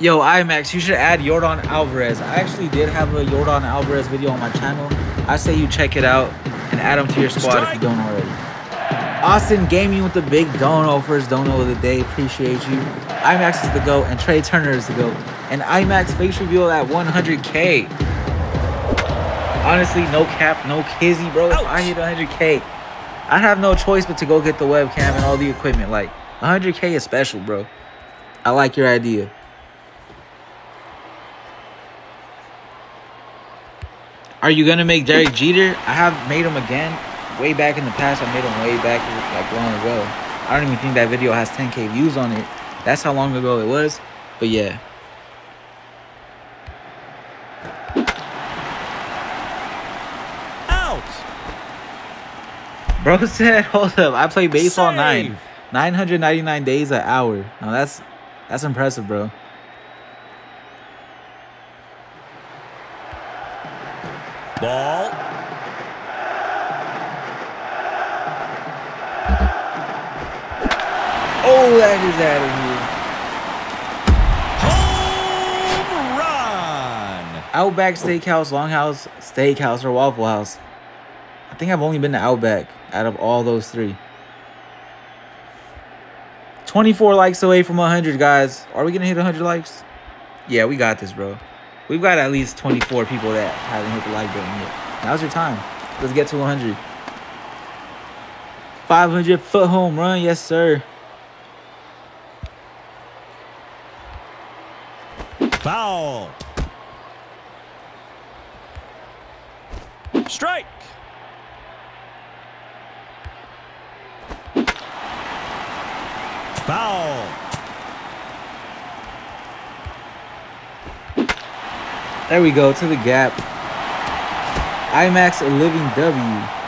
S1: Yo, iMAXX, you should add Jordan Alvarez. I actually did have a Jordan Alvarez video on my channel. I say you check it out and add him to your squad if you don't already. Austin Gaming with the big dono his dono of the day. Appreciate you. iMAXX is the GOAT and Trea Turner is the GOAT. And iMAXX face reveal at 100K. Honestly, no cap, no kizzy, bro. If I hit 100K, I'd have no choice but to go get the webcam and all the equipment. Like, 100K is special, bro. I like your idea. Are you gonna make Derek Jeter? I have made him again. Way back in the past, I made them way back like long ago. I don't even think that video has 10k views on it. That's how long ago it was. But yeah.
S2: Out.
S1: Bro said, hold up, I play baseball nine. 999 days an hour. Now that's that's impressive, bro.
S2: Ball.
S1: Oh, that is out of here.
S2: Home run.
S1: Outback Steakhouse, Longhouse Steakhouse, or Waffle House. I think I've only been to Outback out of all those three. 24 likes away from 100, guys. Are we going to hit 100 likes? Yeah, we got this, bro. We've got at least 24 people that haven't hit the like button yet. Now's your time. Let's get to 100. 500 foot home run. Yes, sir.
S2: Foul. Strike. Foul.
S1: There we go to the gap. iMAXX a living W.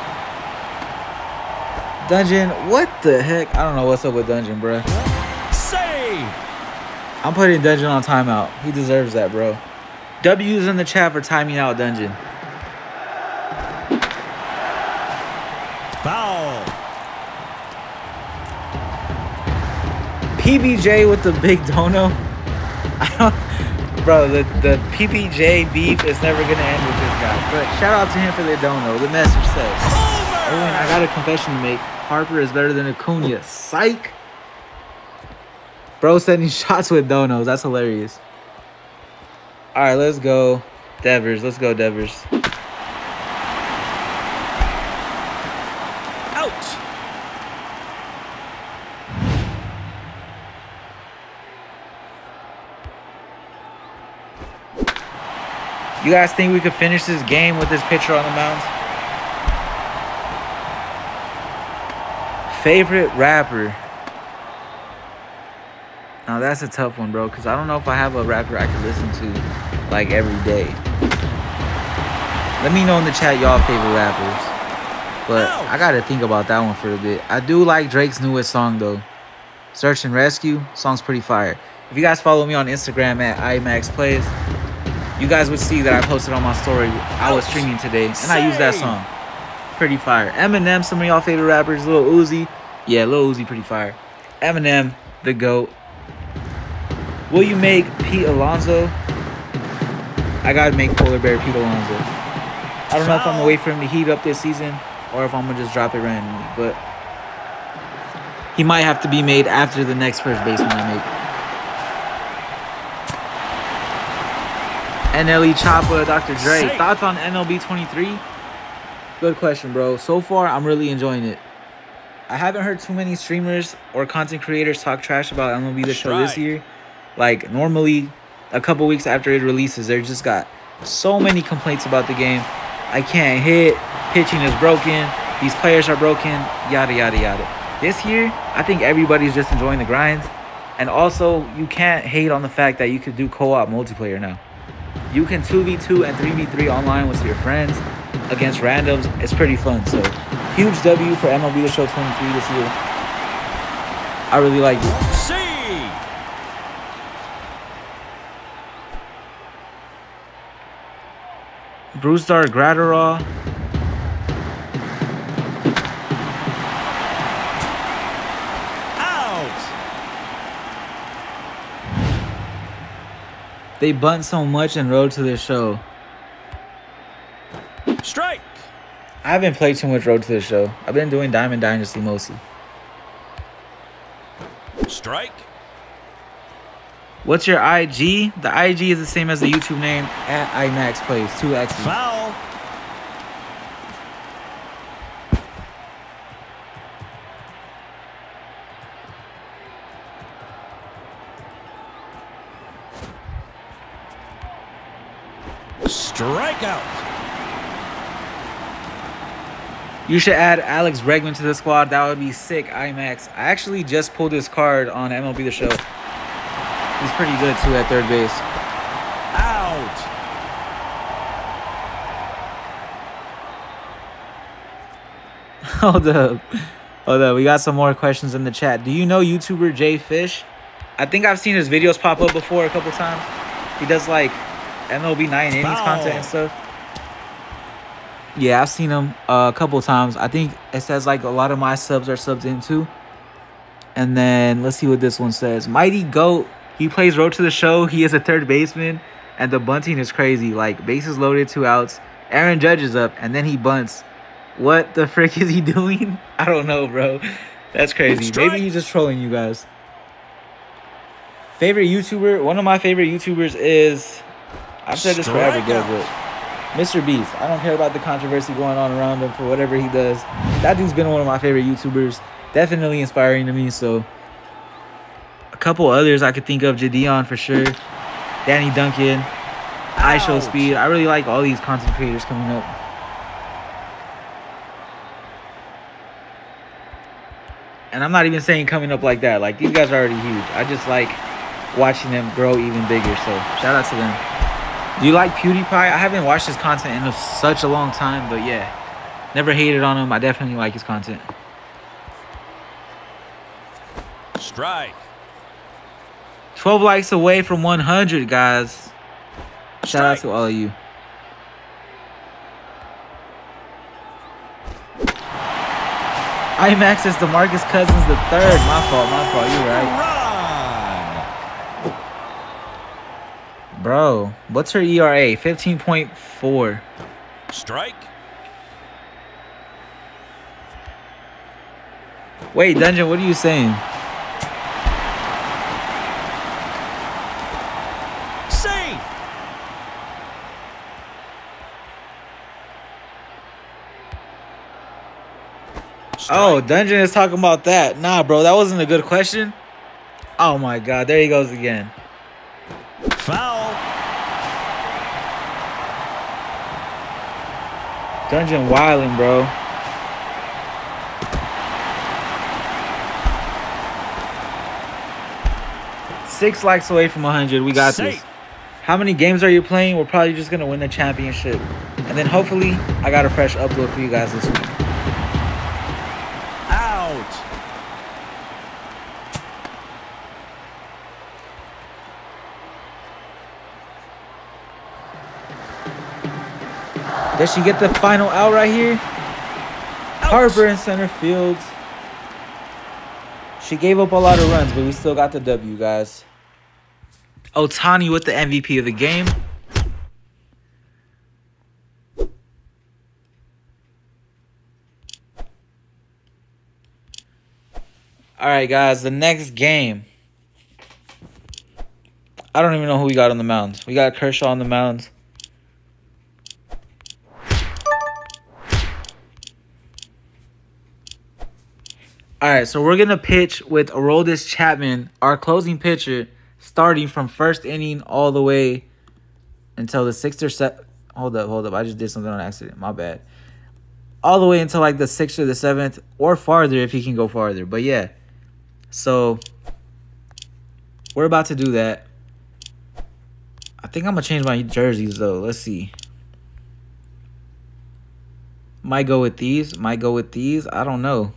S1: Dungeon, what the heck? I don't know what's up with Dungeon, bruh.
S2: Save.
S1: I'm putting Dungeon on timeout. He deserves that, bro. W's in the chat for timing out Dungeon.
S2: Foul.
S1: PBJ with the big dono. Bro. The the PBJ beef is never gonna end with this guy. But shout out to him for the dono. The message says, "Oh, I got a confession to make. Harper is better than Acuna. Psych." Bro sending shots with donos. That's hilarious. All right, let's go, Devers. Let's go, Devers.
S2: Out.
S1: You guys think we could finish this game with this pitcher on the mound? Favorite rapper? Now that's a tough one, bro, because I don't know if I have a rapper I can listen to like every day. Let me know in the chat y'all favorite rappers. But I gotta think about that one for a bit. I do like Drake's newest song though. Search and Rescue. Song's pretty fire. If you guys follow me on Instagram at iMAXX Plays, you guys would see that I posted on my story. I was streaming today, and I used that song. Pretty fire. Eminem, some of y'all favorite rappers. Lil Uzi. Yeah, Lil Uzi, pretty fire. Eminem, the GOAT. Will you make Pete Alonso? I gotta make Polar Bear Pete Alonso. I don't know if I'm gonna wait for him to heat up this season or if I'm gonna just drop it randomly, but he he might have to be made after the next first baseman I make. NLE Choppa, Dr. Dre.
S2: Safe.
S1: Thoughts on MLB 23? Good question, bro. So far, I'm really enjoying it. I haven't heard too many streamers or content creators talk trash about MLB the show this year. Like normally, a couple weeks after it releases, they just got so many complaints about the game. I can't hit. Pitching is broken. These players are broken. Yada yada yada. This year, I think everybody's just enjoying the grind, and also you can't hate on the fact that you could do co-op multiplayer now. You can 2v2 and 3v3 online with your friends against randoms. It's pretty fun. So, huge W for MLB The Show 23 this year. I really like it.
S2: Save.
S1: Brusdar
S2: Graterol.
S1: They bunt so much and Road to the Show.
S2: Strike.
S1: I haven't played too much Road to the Show. I've been doing Diamond Dynasty mostly.
S2: Strike.
S1: What's your IG? The IG is the same as the YouTube name at iMAXX Plays, two X's.
S2: Foul. Strikeout.
S1: You should add Alex Bregman to the squad. That would be sick, iMAXX. I actually just pulled his card on MLB The Show. He's pretty good too at third base.
S2: Out.
S1: Hold up. Hold up. We got some more questions in the chat. Do you know YouTuber Jay Fish? I think I've seen his videos pop up before a couple times. He does like MLB 9 innings
S2: Foul.
S1: content and stuff. Yeah, I've seen him uh, a couple times. I think it says like a lot of my subs are subbed into. And then let's see what this one says. Mighty Goat. He plays road to the show. He is a third baseman, and the bunting is crazy. Like bases loaded, two outs. Aaron Judge is up, and then he bunts. What the frick is he doing? I don't know, bro. That's crazy.
S2: Strike.
S1: Maybe he's just trolling you guys. Favorite YouTuber? One of my favorite YouTubers is. I've said this forever ago, but Mr. Beast. I don't care about the controversy going on around him for whatever he does. That dude's been one of my favorite YouTubers. Definitely inspiring to me. So, a couple others I could think of. JiDion for sure. Danny Duncan. IShowSpeed. I really like all these content creators coming up. And I'm not even saying coming up like that. Like these guys are already huge. I just like watching them grow even bigger. So shout out to them. Do you like PewDiePie? I haven't watched his content in a, such a long time, but yeah, never hated on him. I definitely like his content.
S2: Strike.
S1: 12 likes away from 100, guys. Shout out to all of you. iMAXX is DeMarcus Cousins the third. My fault, my fault. You're right.
S2: Run.
S1: Bro, what's her ERA? 15.4.
S2: Strike.
S1: Wait, Dungeon, what are you saying?
S2: Safe.
S1: Oh, Dungeon is talking about that. Nah, bro, that wasn't a good question. Oh my god, there he goes again.
S2: Foul.
S1: Dungeon wilding, bro. Six likes away from 100. We got this. How many games are you playing? We're probably just gonna win the championship, and then hopefully I got a fresh upload for you guys this week. Does she get the final out right here?
S2: Ouch.
S1: Harper in center field. She gave up a lot of runs, but we still got the W, guys. Ohtani with the MVP of the game. All right, guys. The next game. I don't even know who we got on the mounds. We got Kershaw on the mounds. All right, so we're gonna pitch with Aroldis Chapman, our closing pitcher, starting from first inning all the way until the sixth or seventh. Hold up, hold up. I just did something on accident. My bad. All the way until like the sixth or the seventh, or farther if he can go farther. But yeah, so we're about to do that. I think I'm gonna change my jerseys though. Let's see. Might go with these. Might go with these. I don't know.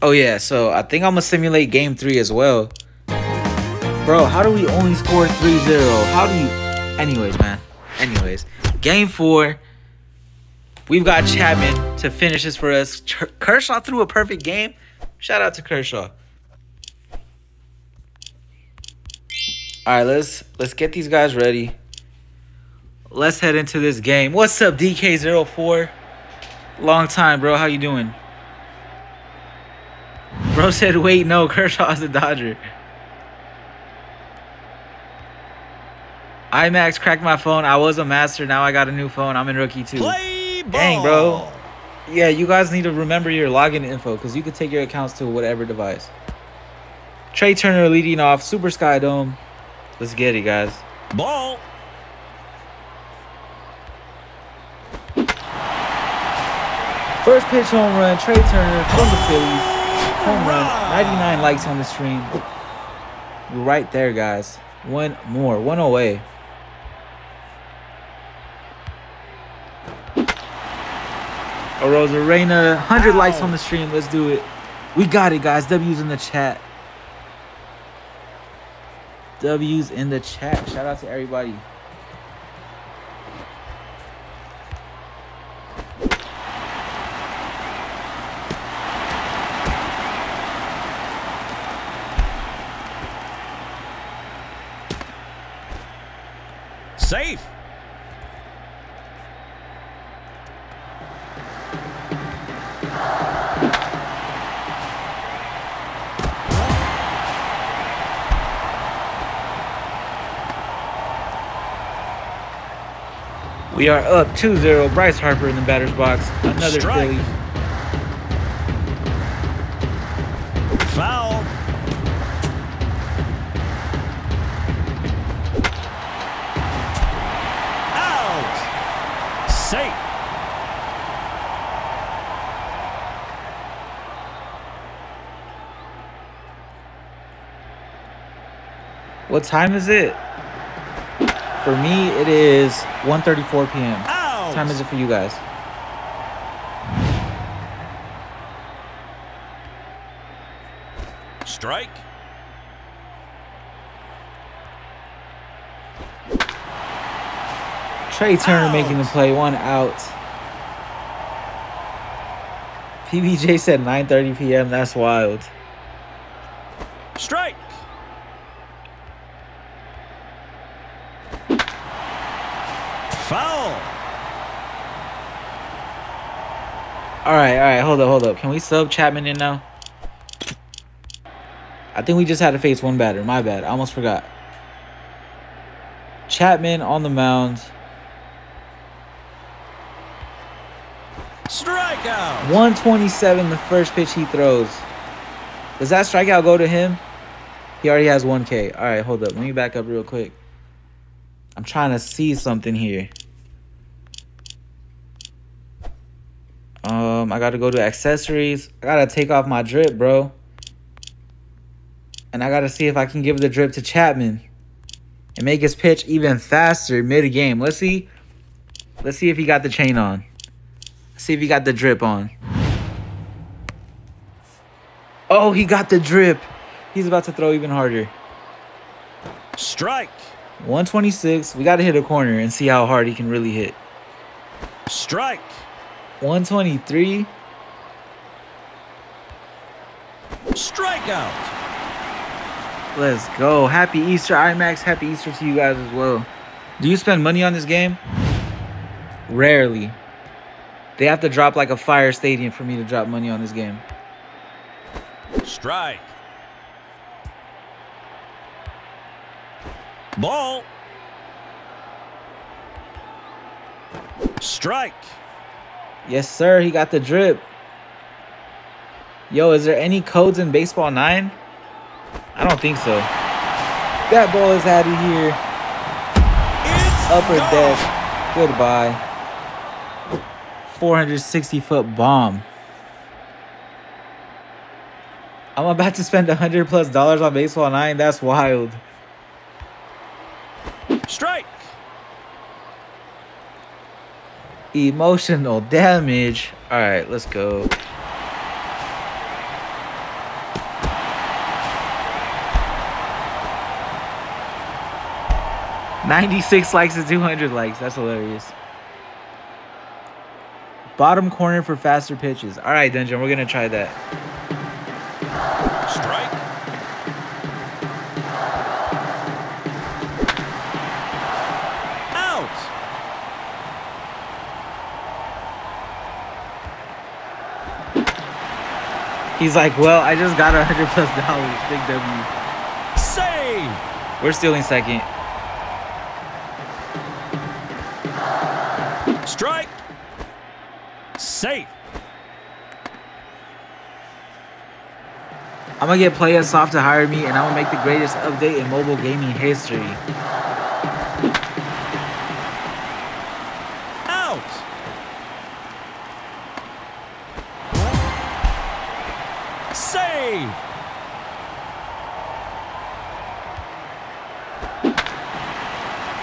S1: Oh yeah, so I think I'm gonna simulate game three as well. Bro, how do we only score 3-0? How do you anyways, man. Anyways, game four. We've got Chapman to finish this for us. Kershaw threw a perfect game. Shout out to Kershaw. All right, let's let's get these guys ready. Let's head into this game. What's up, DK04? Long time, bro. How you doing? Bro said, wait, no, Kershaw's a Dodger. iMAXX cracked my phone. I was a master. Now I got a new phone. I'm in rookie too.
S2: Play ball.
S1: Dang, bro. Yeah, you guys need to remember your login info because you can take your accounts to whatever device. Trea Turner leading off. Super Sky Dome. Let's get it, guys.
S2: Ball.
S1: First pitch home run. Trea Turner from the Phillies. Home run. 99 likes on the stream. We're right there, guys. One more. One away. Arozarena, 100
S2: Ow.
S1: likes on the stream. Let's do it. We got it, guys. W's in the chat. W's in the chat. Shout out to everybody.
S2: Safe.
S1: We are up 2-0. Bryce Harper in the batter's box. Another
S2: Strike.
S1: Philly. What time is it? For me, it is 1.34 p.m.
S2: Out.
S1: What time is it for you guys?
S2: Strike.
S1: Trea Turner
S2: Out.
S1: making the play. One out. PBJ said 9.30 p.m. That's wild.
S2: Strike. Foul.
S1: All right, all right. Hold up, hold up. Can we sub Chapman in now? I think we just had to face one batter. My bad. I almost forgot. Chapman on the mound.
S2: Strikeout.
S1: 127 the first pitch he throws. Does that strikeout go to him? He already has 1K. All right, hold up. Let me back up real quick. I'm trying to see something here. Um, I got to go to accessories. I got to take off my drip, bro. And I got to see if I can give the drip to Chapman and make his pitch even faster mid-game. Let's see. Let's see if he got the chain on. Let's See if he got the drip on. Oh, he got the drip. He's about to throw even harder.
S2: Strike.
S1: 126. We got to hit a corner and see how hard he can really hit.
S2: Strike.
S1: 123.
S2: Strikeout.
S1: Let's go. Happy Easter, iMAXX. Happy Easter to you guys as well. Do you spend money on this game? Rarely. They have to drop like a fire stadium for me to drop money on this game.
S2: Strike. Ball. Strike.
S1: Yes, sir. He got the drip. Yo, is there any codes in Baseball 9? I don't think so. That ball is out of here.
S2: It's
S1: Upper
S2: gone.
S1: deck. Goodbye. 460 foot bomb. I'm about to spend 100 plus dollars on Baseball 9. That's wild.
S2: Strike.
S1: Emotional damage. All right, let's go. Ninety-six likes to two hundred likes. That's hilarious. Bottom corner for faster pitches. All right, Dungeon, we're gonna try that. He's like, well, I just got a hundred plus dollars. Big W.
S2: Save.
S1: We're stealing second.
S2: Strike. Safe.
S1: I'm gonna get Playa Soft to hire me, and I'm gonna make the greatest update in mobile gaming history.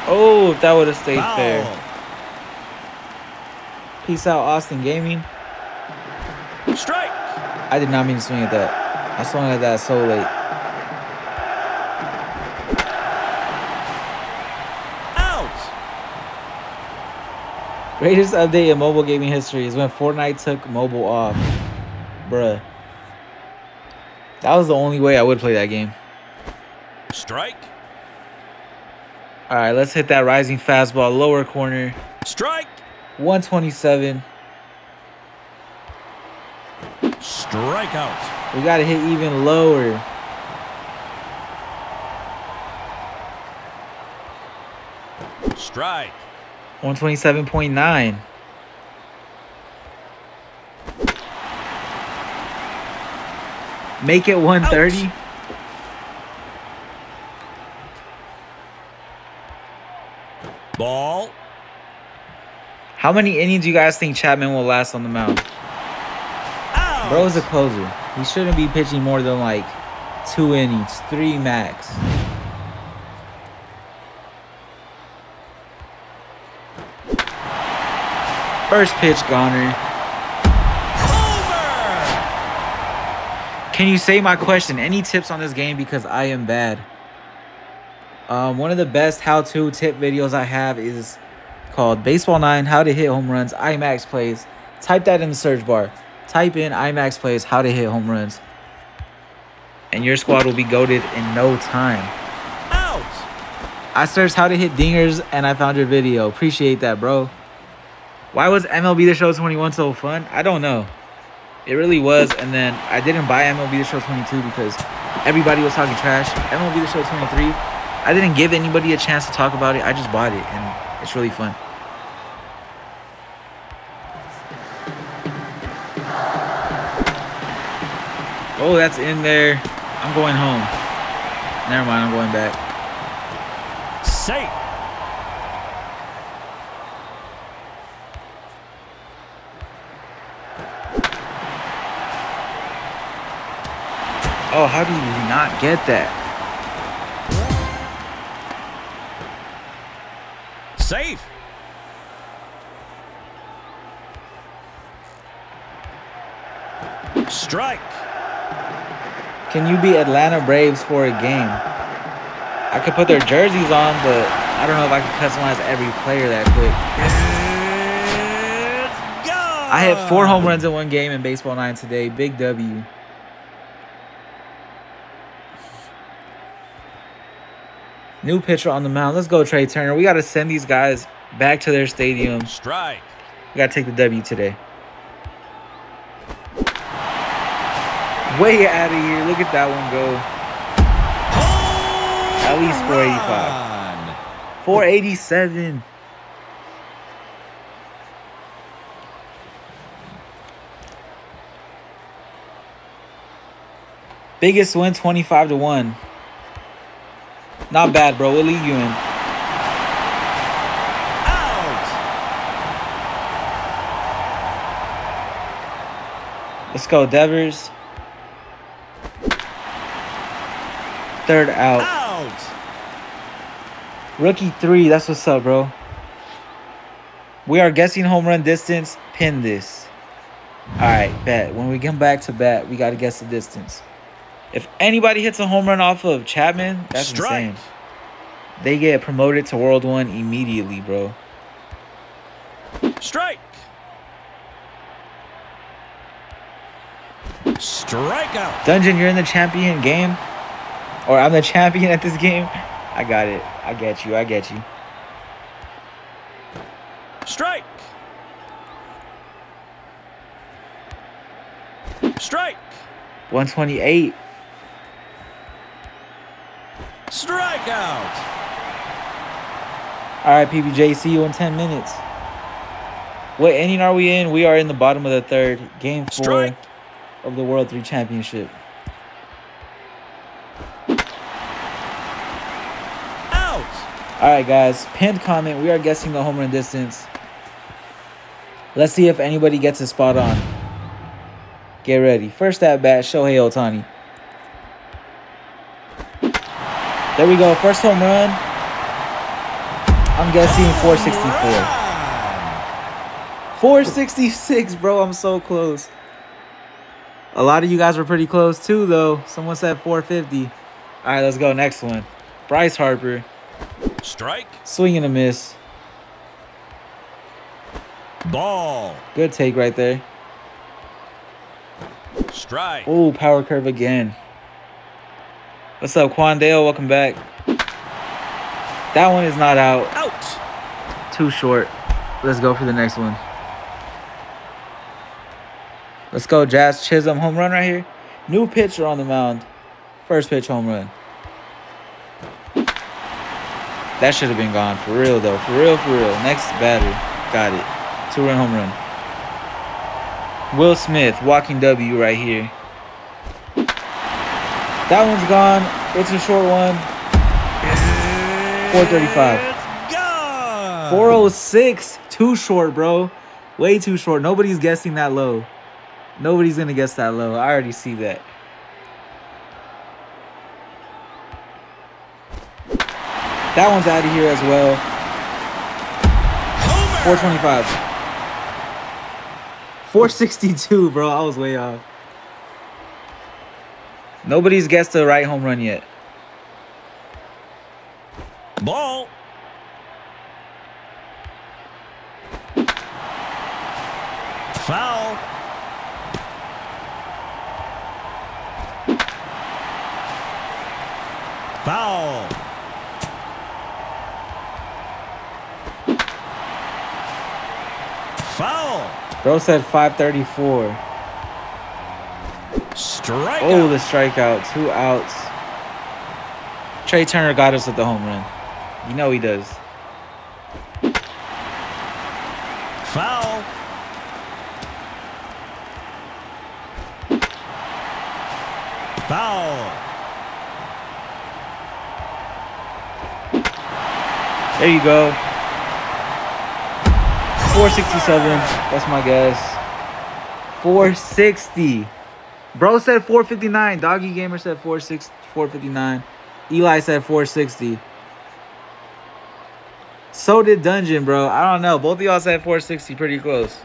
S1: Oh, if that would have stayed
S2: Foul.
S1: fair. Peace out, Austin Gaming.
S2: Strike.
S1: I did not mean to swing at that. I swung at that so late.
S2: Out.
S1: Greatest update in mobile gaming history is when Fortnite took mobile off. Bruh. That was the only way I would play that game.
S2: Strike.
S1: Alright, let's hit that rising fastball, lower corner.
S2: Strike.
S1: 127.
S2: Strikeout.
S1: We gotta hit even lower.
S2: Strike.
S1: 127.9. Make it 130.
S2: Ball.
S1: How many innings do you guys think Chapman will last on the mound?
S2: Out.
S1: Bro's a closer. He shouldn't be pitching more than like two innings, three max. First pitch, Goner.
S2: Homer.
S1: Can you say my question? Any tips on this game because I am bad? Um, one of the best how-to tip videos I have is called Baseball 9 How to Hit Home Runs iMAXX Plays. Type that in the search bar. Type in iMAXX Plays How to Hit Home Runs. And your squad will be goaded in no time.
S2: Out.
S1: I searched how to hit dingers and I found your video. Appreciate that, bro. Why was MLB The Show 21 so fun? I don't know. It really was. And then I didn't buy MLB The Show 22 because everybody was talking trash. MLB The Show 23, I didn't give anybody a chance to talk about it. I just bought it and it's really fun. Oh, that's in there. I'm going home. Never mind, I'm going back.
S2: Safe.
S1: Oh, how do you not get that?
S2: Safe. Strike.
S1: Can you be Atlanta Braves for a game? I could put their jerseys on, but I don't know if I can customize every player that quick. I hit four home runs in one game in Baseball 9 today. Big W. New pitcher on the mound. Let's go, Trea Turner. We got to send these guys back to their stadiums.
S2: Strike.
S1: We got to take the W today. Way out of here. Look at that one go. At least 485. 487. Biggest win 25 to 1. Not bad, bro. We'll leave you in.
S2: Out.
S1: Let's go, Devers. Third out.
S2: Out.
S1: Rookie three. That's what's up, bro. We are guessing home run distance. Pin this. All right, bet. When we come back to bat, we got to guess the distance. If anybody hits a home run off of Chapman, that's
S2: Strike.
S1: insane. They get promoted to World One immediately, bro.
S2: Strike. Strikeout.
S1: Dungeon, you're in the champion game, or I'm the champion at this game. I got it. I get you. I get you.
S2: Strike. Strike.
S1: 128.
S2: Strikeout.
S1: All right, PBJ. See you in 10 minutes. What inning are we in? We are in the bottom of the third. Game four
S2: Strike.
S1: of the World 3 Championship.
S2: Out.
S1: All right, guys. Pinned comment. We are guessing the home run distance. Let's see if anybody gets it spot on. Get ready. First at bat, Shohei Ohtani. There we go. First home run. I'm guessing 464. 466, bro. I'm so close. A lot of you guys were pretty close too, though. Someone said 450. All right, let's go. Next one. Bryce Harper.
S2: Strike.
S1: Swing and a miss.
S2: Ball.
S1: Good take right there.
S2: Strike.
S1: Oh, power curve again. What's up, Quandale? Welcome back. That one is not out.
S2: Out.
S1: Too short. Let's go for the next one. Let's go, Jazz Chisholm. Home run right here. New pitcher on the mound. First pitch home run. That should have been gone. For real, though. For real, for real. Next batter. Got it. Two run home run. Will Smith, walking W right here. That one's gone. It's a short one. 435.
S2: It's gone.
S1: 406. Too short, bro. Way too short. Nobody's guessing that low. Nobody's going to guess that low. I already see that. That one's out of here as well. 425. 462, bro. I was way off. Nobody's guessed the right home run yet.
S2: Ball. Foul. Foul. Foul.
S1: Bro said 534.
S2: Strikeout.
S1: Oh, the strikeout. Two outs. Trea Turner got us with the home run. You know he does.
S2: Foul. Foul.
S1: There you go. 467. That's my guess. 460. Bro said 459. Doggy Gamer said 46, 459. Eli said 460. So did Dungeon, bro. I don't know. Both of y'all said 460 pretty close.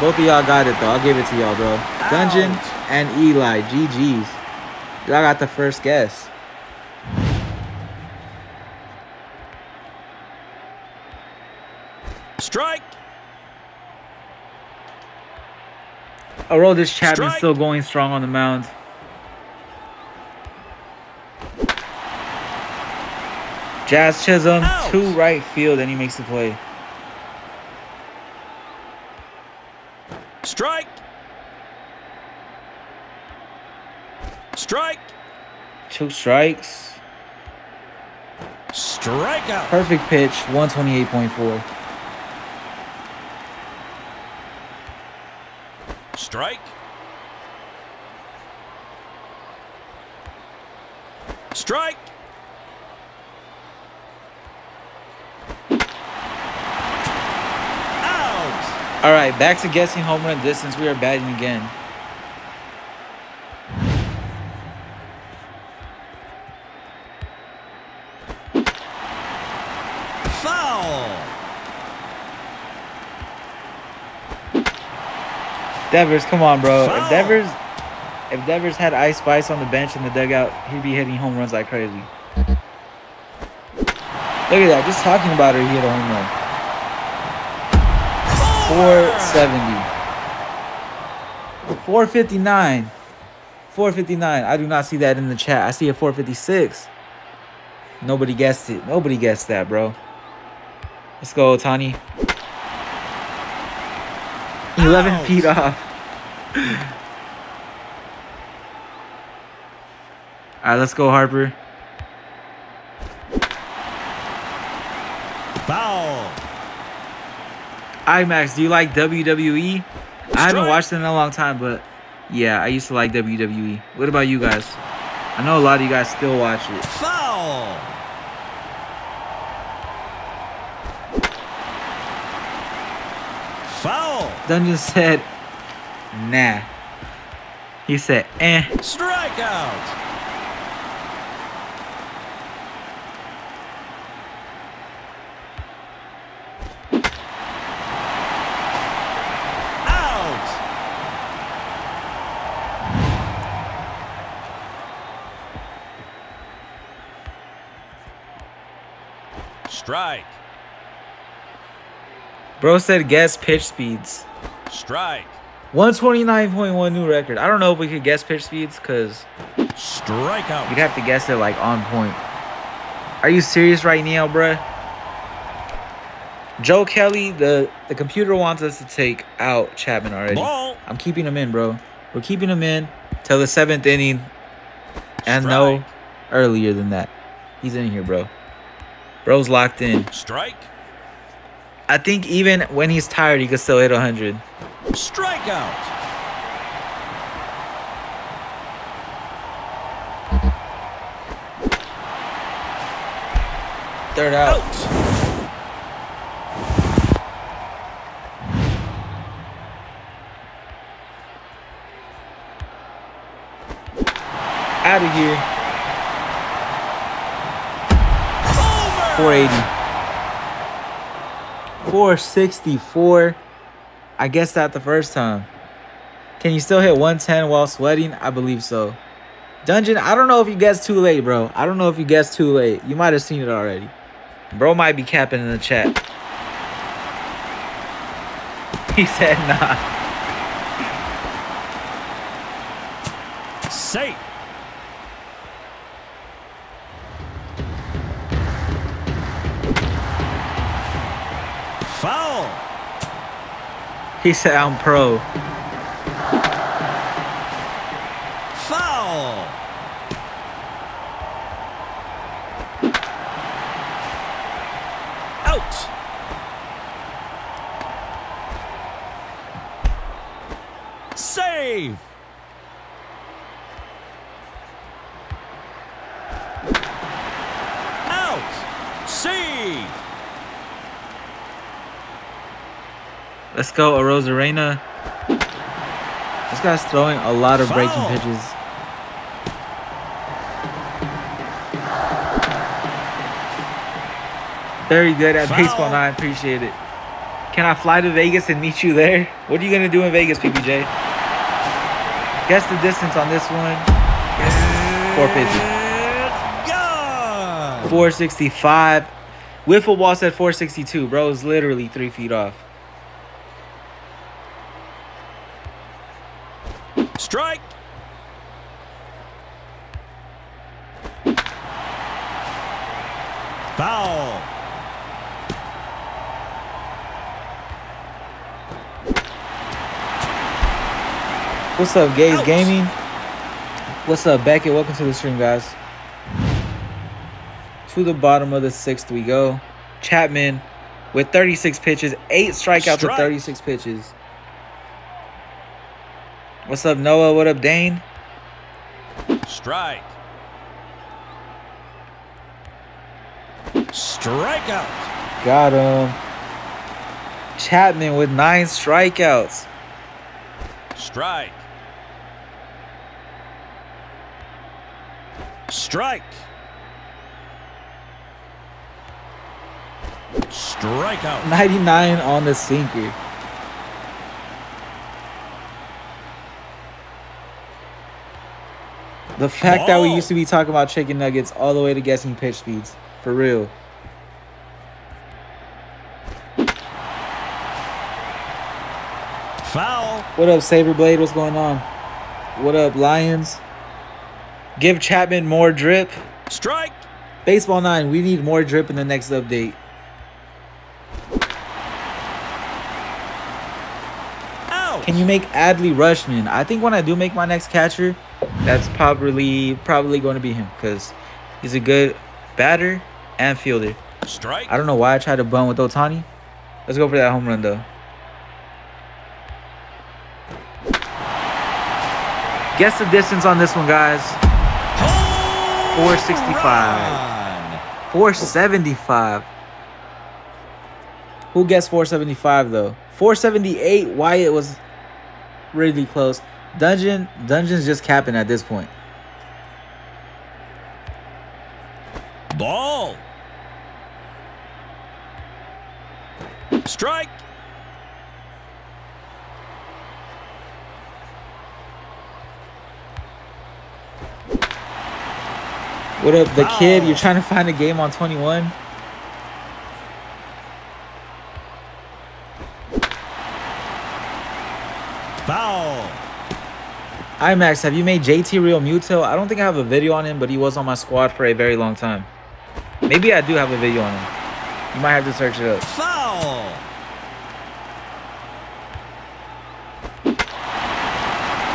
S1: Both of y'all got it, though. I'll give it to y'all, bro. Dungeon
S2: Ouch.
S1: and Eli. GG's. Y'all got the first guess.
S2: Strike.
S1: Aroldis Chapman
S2: Strike.
S1: still going strong on the mound. Jazz Chisholm
S2: Out.
S1: to right field, and he makes the play.
S2: Strike. Strike.
S1: Two strikes.
S2: Strikeout.
S1: Perfect pitch, 128.4.
S2: Strike. Strike. Out.
S1: All right, back to guessing home run distance. We are batting again.
S2: Foul.
S1: Devers, come on, bro. If Devers, if Devers had Ice Spice on the bench in the dugout, he'd be hitting home runs like crazy. Look at that. Just talking about her, he hit a home run. 470. 459. 459. I do not see that in the chat. I see a 456. Nobody guessed it. Nobody guessed that, bro. Let's go, Tani. 11 feet off. All right, let's go, Harper.
S2: Foul.
S1: iMAXX, do you like WWE? I haven't watched it in a long time, but yeah, I used to like WWE. What about you guys? I know a lot of you guys still watch it.
S2: Foul. Foul.
S1: Dungeon said, nah. He said, eh.
S2: Strikeout. Out. Strike.
S1: Bro said guess pitch speeds.
S2: Strike.
S1: 129.1 new record. I don't know if we could guess pitch speeds because
S2: Strikeout.
S1: You'd have to guess it like on point. Are you serious right now, bruh? Joe Kelly, the, the computer wants us to take out Chapman already.
S2: Ball.
S1: I'm keeping him in, bro. We're keeping him in till the seventh inning. And no earlier than that. He's in here, bro. Bro's locked in.
S2: Strike.
S1: I think even when he's tired, he could still hit 100.
S2: Strikeout.
S1: Third out.
S2: Out.
S1: Out of here.
S2: Homer.
S1: 480. 464. I guessed that the first time. Can you still hit 110 while sweating? I believe so. Dungeon, I don't know if you guessed too late, bro. I don't know if you guessed too late. You might have seen it already. Bro might be capping in the chat. He said nah.
S2: Safe.
S1: He said I'm pro.
S2: Foul. Out. Save. Out. Save.
S1: Let's go, Arozarena. This guy's throwing a lot of breaking pitches. Very good at
S2: Foul.
S1: baseball. Now I appreciate it. Can I fly to Vegas and meet you there? What are you gonna do in Vegas, PBJ? Guess the distance on this one. 450.
S2: It's
S1: 465. Wiffle ball said 462. Bro is literally three feet off.
S2: Strike. Foul.
S1: What's up, Gaze
S2: Ouch.
S1: Gaming? What's up, Beckett? Welcome to the stream, guys. To the bottom of the sixth we go. Chapman with 36 pitches, eight strikeouts
S2: Strike.
S1: with 36 pitches. What's up, Noah? What up, Dane?
S2: Strike. Strikeout.
S1: Got him. Chapman with nine strikeouts.
S2: Strike. Strike. Strikeout.
S1: 99 on the sinker. The fact that we used to be talking about chicken nuggets all the way to guessing pitch speeds. For real.
S2: Foul.
S1: What up, Saberblade? What's going on? What up, Lions? Give Chapman more drip.
S2: Strike.
S1: Baseball 9, we need more drip in the next update.
S2: Out.
S1: Can you make Adley Rutschman? I think when I do make my next catcher, that's probably probably going to be him because he's a good batter and fielder.
S2: Strike.
S1: I don't know why I tried to bun with Ohtani. Let's go for that home run though. Guess the distance on this one, guys.
S2: Home
S1: 465.
S2: run.
S1: 475. Who gets 475 though? 478. Wyatt was really close. Dungeon, Dungeon's just capping at this point.
S2: Ball. Strike.
S1: What up, the kid? You're trying to find a game on 21?
S2: Foul.
S1: iMAXX, have you made JT Realmuto? I don't think I have a video on him, but he was on my squad for a very long time. Maybe I do have a video on him. You might have to search it up.
S2: Foul.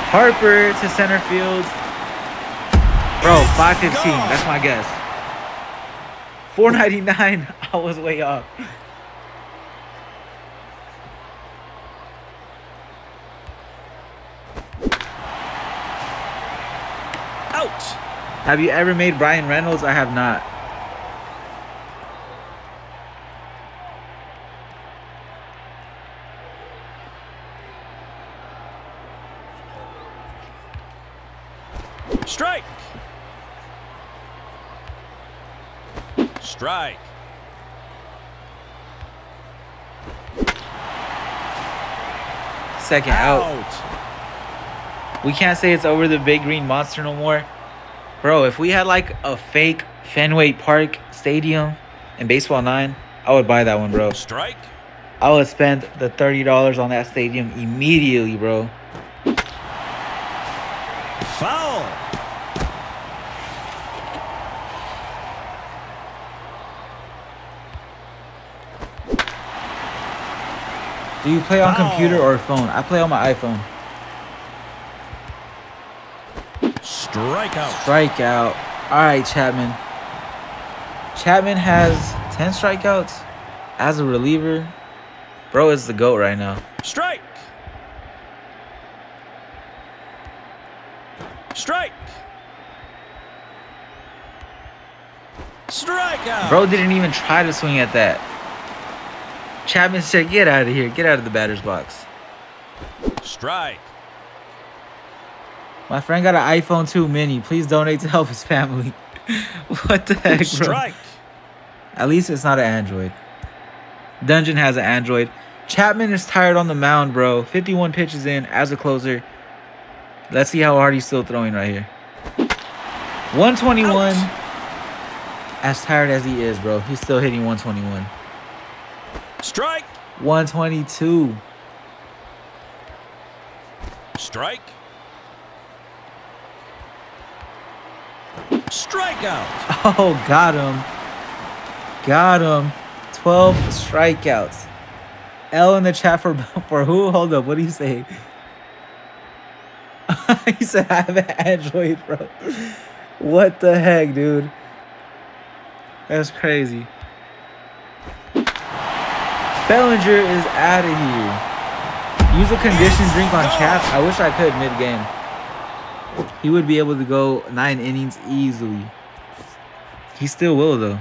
S1: Harper to center field. Bro, 515. That's my guess. 499. I was way off.
S2: Out.
S1: Have you ever made Bryan Reynolds? I have not.
S2: Strike.
S1: Second out.
S2: Out.
S1: We can't say it's over the big green monster no more. Bro, if we had like a fake Fenway Park stadium in Baseball 9, I would buy that one, bro.
S2: Strike.
S1: I would spend the $30 on that stadium immediately, bro.
S2: Foul.
S1: Do you play on
S2: Foul.
S1: computer or phone? I play on my iPhone.
S2: Strikeout.
S1: Strikeout. All right, Chapman. Chapman has 10 strikeouts as a reliever. Bro is the GOAT right now.
S2: Strike. Strike. Strikeout.
S1: Bro didn't even try to swing at that. Chapman said, get out of here. Get out of the batter's box.
S2: Strike.
S1: My friend got an iPhone 2 mini. Please donate to help his family. what the heck, bro?
S2: Strike.
S1: At least it's not an Android. Dungeon has an Android. Chapman is tired on the mound, bro. 51 pitches in as a closer. Let's see how hard he's still throwing right here. 121.
S2: Ouch.
S1: As tired as he is, bro, he's still hitting 121.
S2: Strike.
S1: 122.
S2: Strike. Strikeout.
S1: Oh, got him. Got him. 12 strikeouts. L in the chat for for who? Hold up. What do you say? he said I have an Android, bro. What the heck, dude? That's crazy. Bellinger is out of here. Use a conditioned drink on Chaps. I wish I could mid game. He would be able to go nine innings easily. He still will though.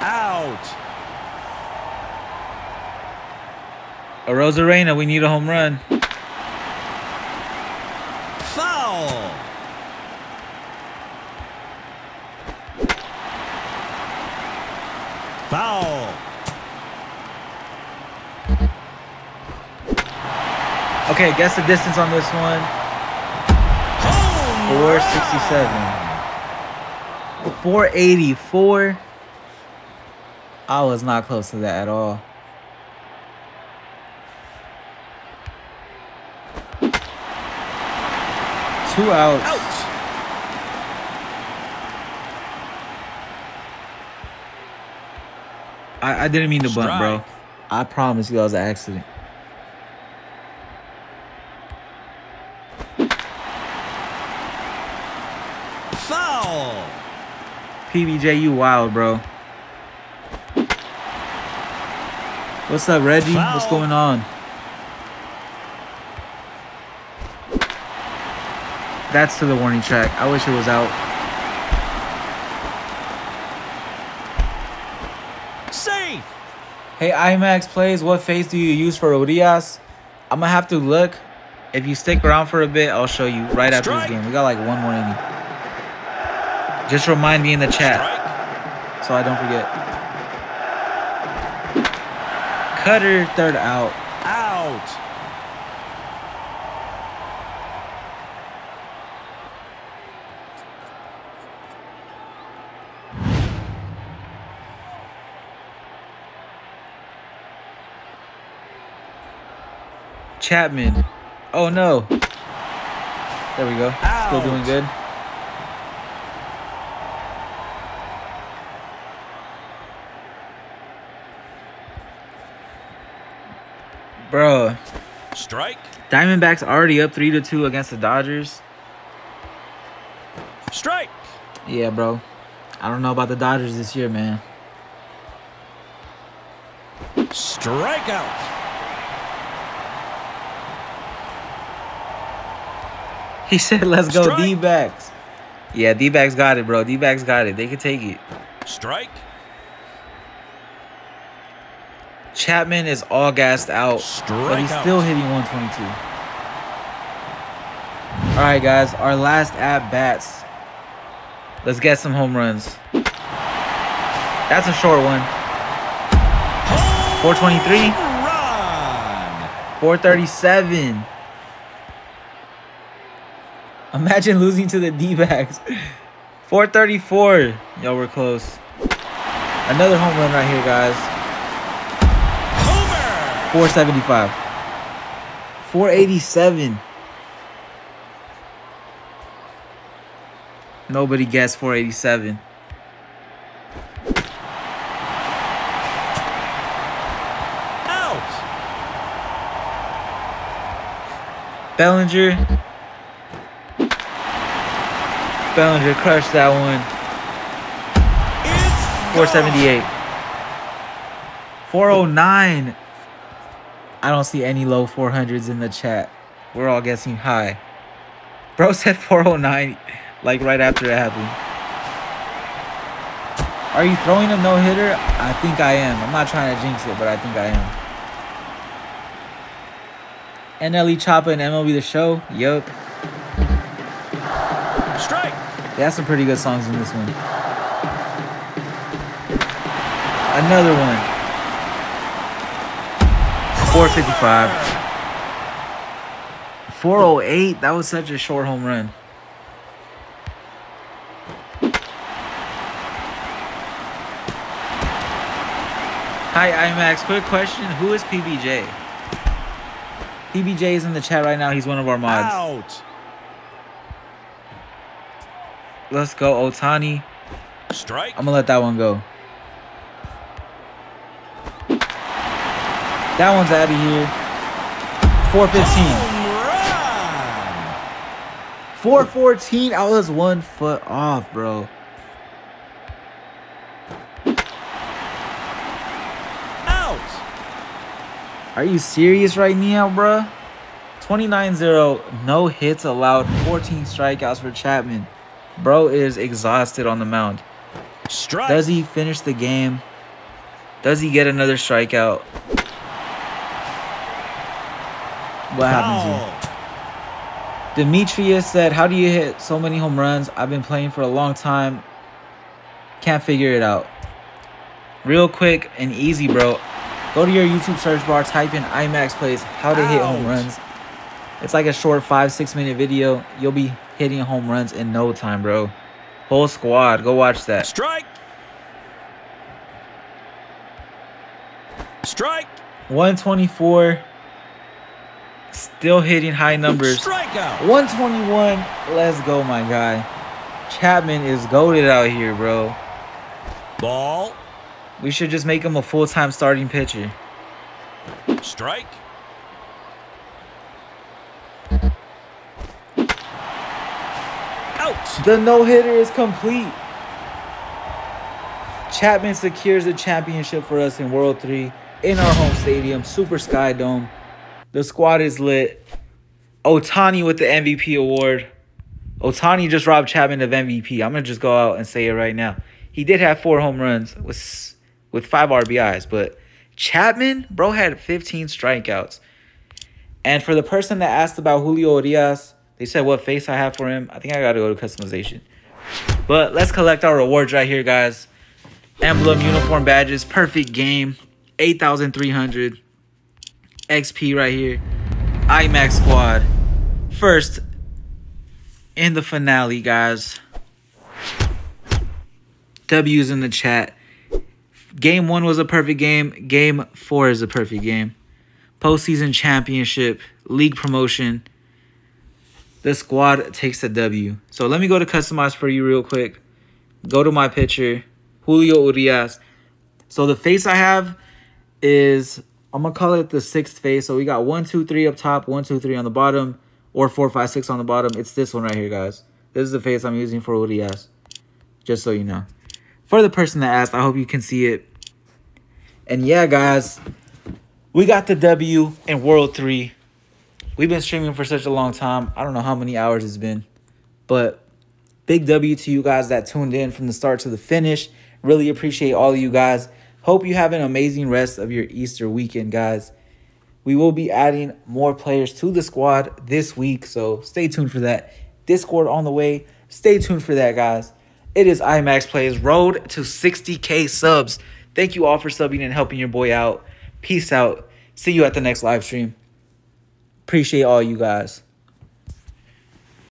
S2: Out.
S1: Arozarena, we need a home run.
S2: Foul. Foul.
S1: Okay, guess the distance on this one. 467. 484. I was not close to that at all. Two outs.
S2: Out.
S1: I, I didn't mean to bunt, bro. I promise you that was an accident.
S2: Foul.
S1: PBJ, you wild, bro. What's up, Reggie? What's going on? That's to the warning track. I wish it was out.
S2: Safe.
S1: Hey, iMAXX plays. What face do you use for Urias? I'm gonna have to look. If you stick around for a bit, I'll show you right after this game. We got like one more inning. Just remind me in the chat so I don't forget. Cutter, third out.
S2: Out.
S1: Chapman. Oh no. There we go. Still doing good. Bro,
S2: Strike.
S1: Diamondbacks already up 3 to 2 against the Dodgers.
S2: Strike.
S1: Yeah, bro. I don't know about the Dodgers this year, man.
S2: Strikeout.
S1: He said, let's go
S2: Strike.
S1: D-backs. Yeah, D-backs got it, bro. D-backs got it. They can take it.
S2: Strike.
S1: Chapman is all gassed out, but he's
S2: Strikeout.
S1: still hitting 122. All right, guys, our last at bats. Let's get some home runs. That's a short one. 423, 437. Imagine losing to the D-backs. 434. Yo, we're close. Another home run right here, guys.
S2: Homer.
S1: 475. 487. Nobody guessed 487.
S2: Out.
S1: Bellinger. Bellinger crushed that one. 478. 409. I don't see any low 400s in the chat. We're all guessing high. Bro said 409 like right after it happened. Are you throwing a no-hitter? I think I am. I'm not trying to jinx it, but I think I am. NLE Choppa and MLB The Show? Yup.
S2: Strike.
S1: They have some pretty good songs in this one. Another one. 455. 408. That was such a short home run. Hi, iMAXX. Quick question. Who is PBJ? PBJ is in the chat right now. He's one of our mods.
S2: Out.
S1: Let's go, Ohtani.
S2: Strike.
S1: I'm gonna let that one go. That one's out of here. 415. 414. I was one foot off, bro.
S2: Out.
S1: Are you serious right now, bro? 29-0, no hits allowed, 14 strikeouts for Chapman. Bro is exhausted on the mound.
S2: Strike.
S1: Does he finish the game? Does he get another strikeout? What happens here?
S2: Foul.
S1: Demetrius said, How do you hit so many home runs? I've been playing for a long time. Can't figure it out. Real quick and easy, bro. Go to your YouTube search bar, type in iMAXX plays how to hit home runs. It's like a short five, six minute video. You'll be hitting home runs in no time, bro. Whole squad, go watch that.
S2: Strike. Strike.
S1: 124. Still hitting high numbers.
S2: Strikeout.
S1: 121. Let's go, my guy. Chapman is goaded out here, bro.
S2: Ball.
S1: We should just make him a full time starting pitcher.
S2: Strike. Out.
S1: The no hitter is complete. Chapman secures the championship for us in World 3 in our home stadium, Super Sky Dome. The squad is lit. Ohtani with the MVP award. Ohtani just robbed Chapman of MVP. I'm going to just go out and say it right now. He did have four home runs with, with five RBIs, but Chapman, bro, had 15 strikeouts. And for the person that asked about Julio Urias, they said what face I have for him. I think I got to go to customization. But let's collect our rewards right here, guys. Emblem, uniform badges, perfect game, 8,300. XP right here. iMAXX squad. First, in the finale, guys. W's in the chat. Game one was a perfect game. Game four is a perfect game. Postseason championship, league promotion. The squad takes the W. So let me go to customize for you real quick. Go to my picture. Julio Urias. So the face I have is I'm gonna call it the sixth face. So we got one, two, three up top, one, two, three on the bottom, or four, five, six on the bottom. It's this one right here, guys. This is the face I'm using for Urias. Just so you know. For the person that asked, I hope you can see it. And yeah, guys, we got the W in World 3. We've been streaming for such a long time. I don't know how many hours it's been. But big W to you guys that tuned in from the start to the finish. Really appreciate all of you guys. Hope you have an amazing rest of your Easter weekend, guys. We will be adding more players to the squad this week, so stay tuned for that. Discord on the way. Stay tuned for that, guys. It is iMAXX Plays Road to 60K subs. Thank you all for subbing and helping your boy out. Peace out. See you at the next live stream. Appreciate all you guys.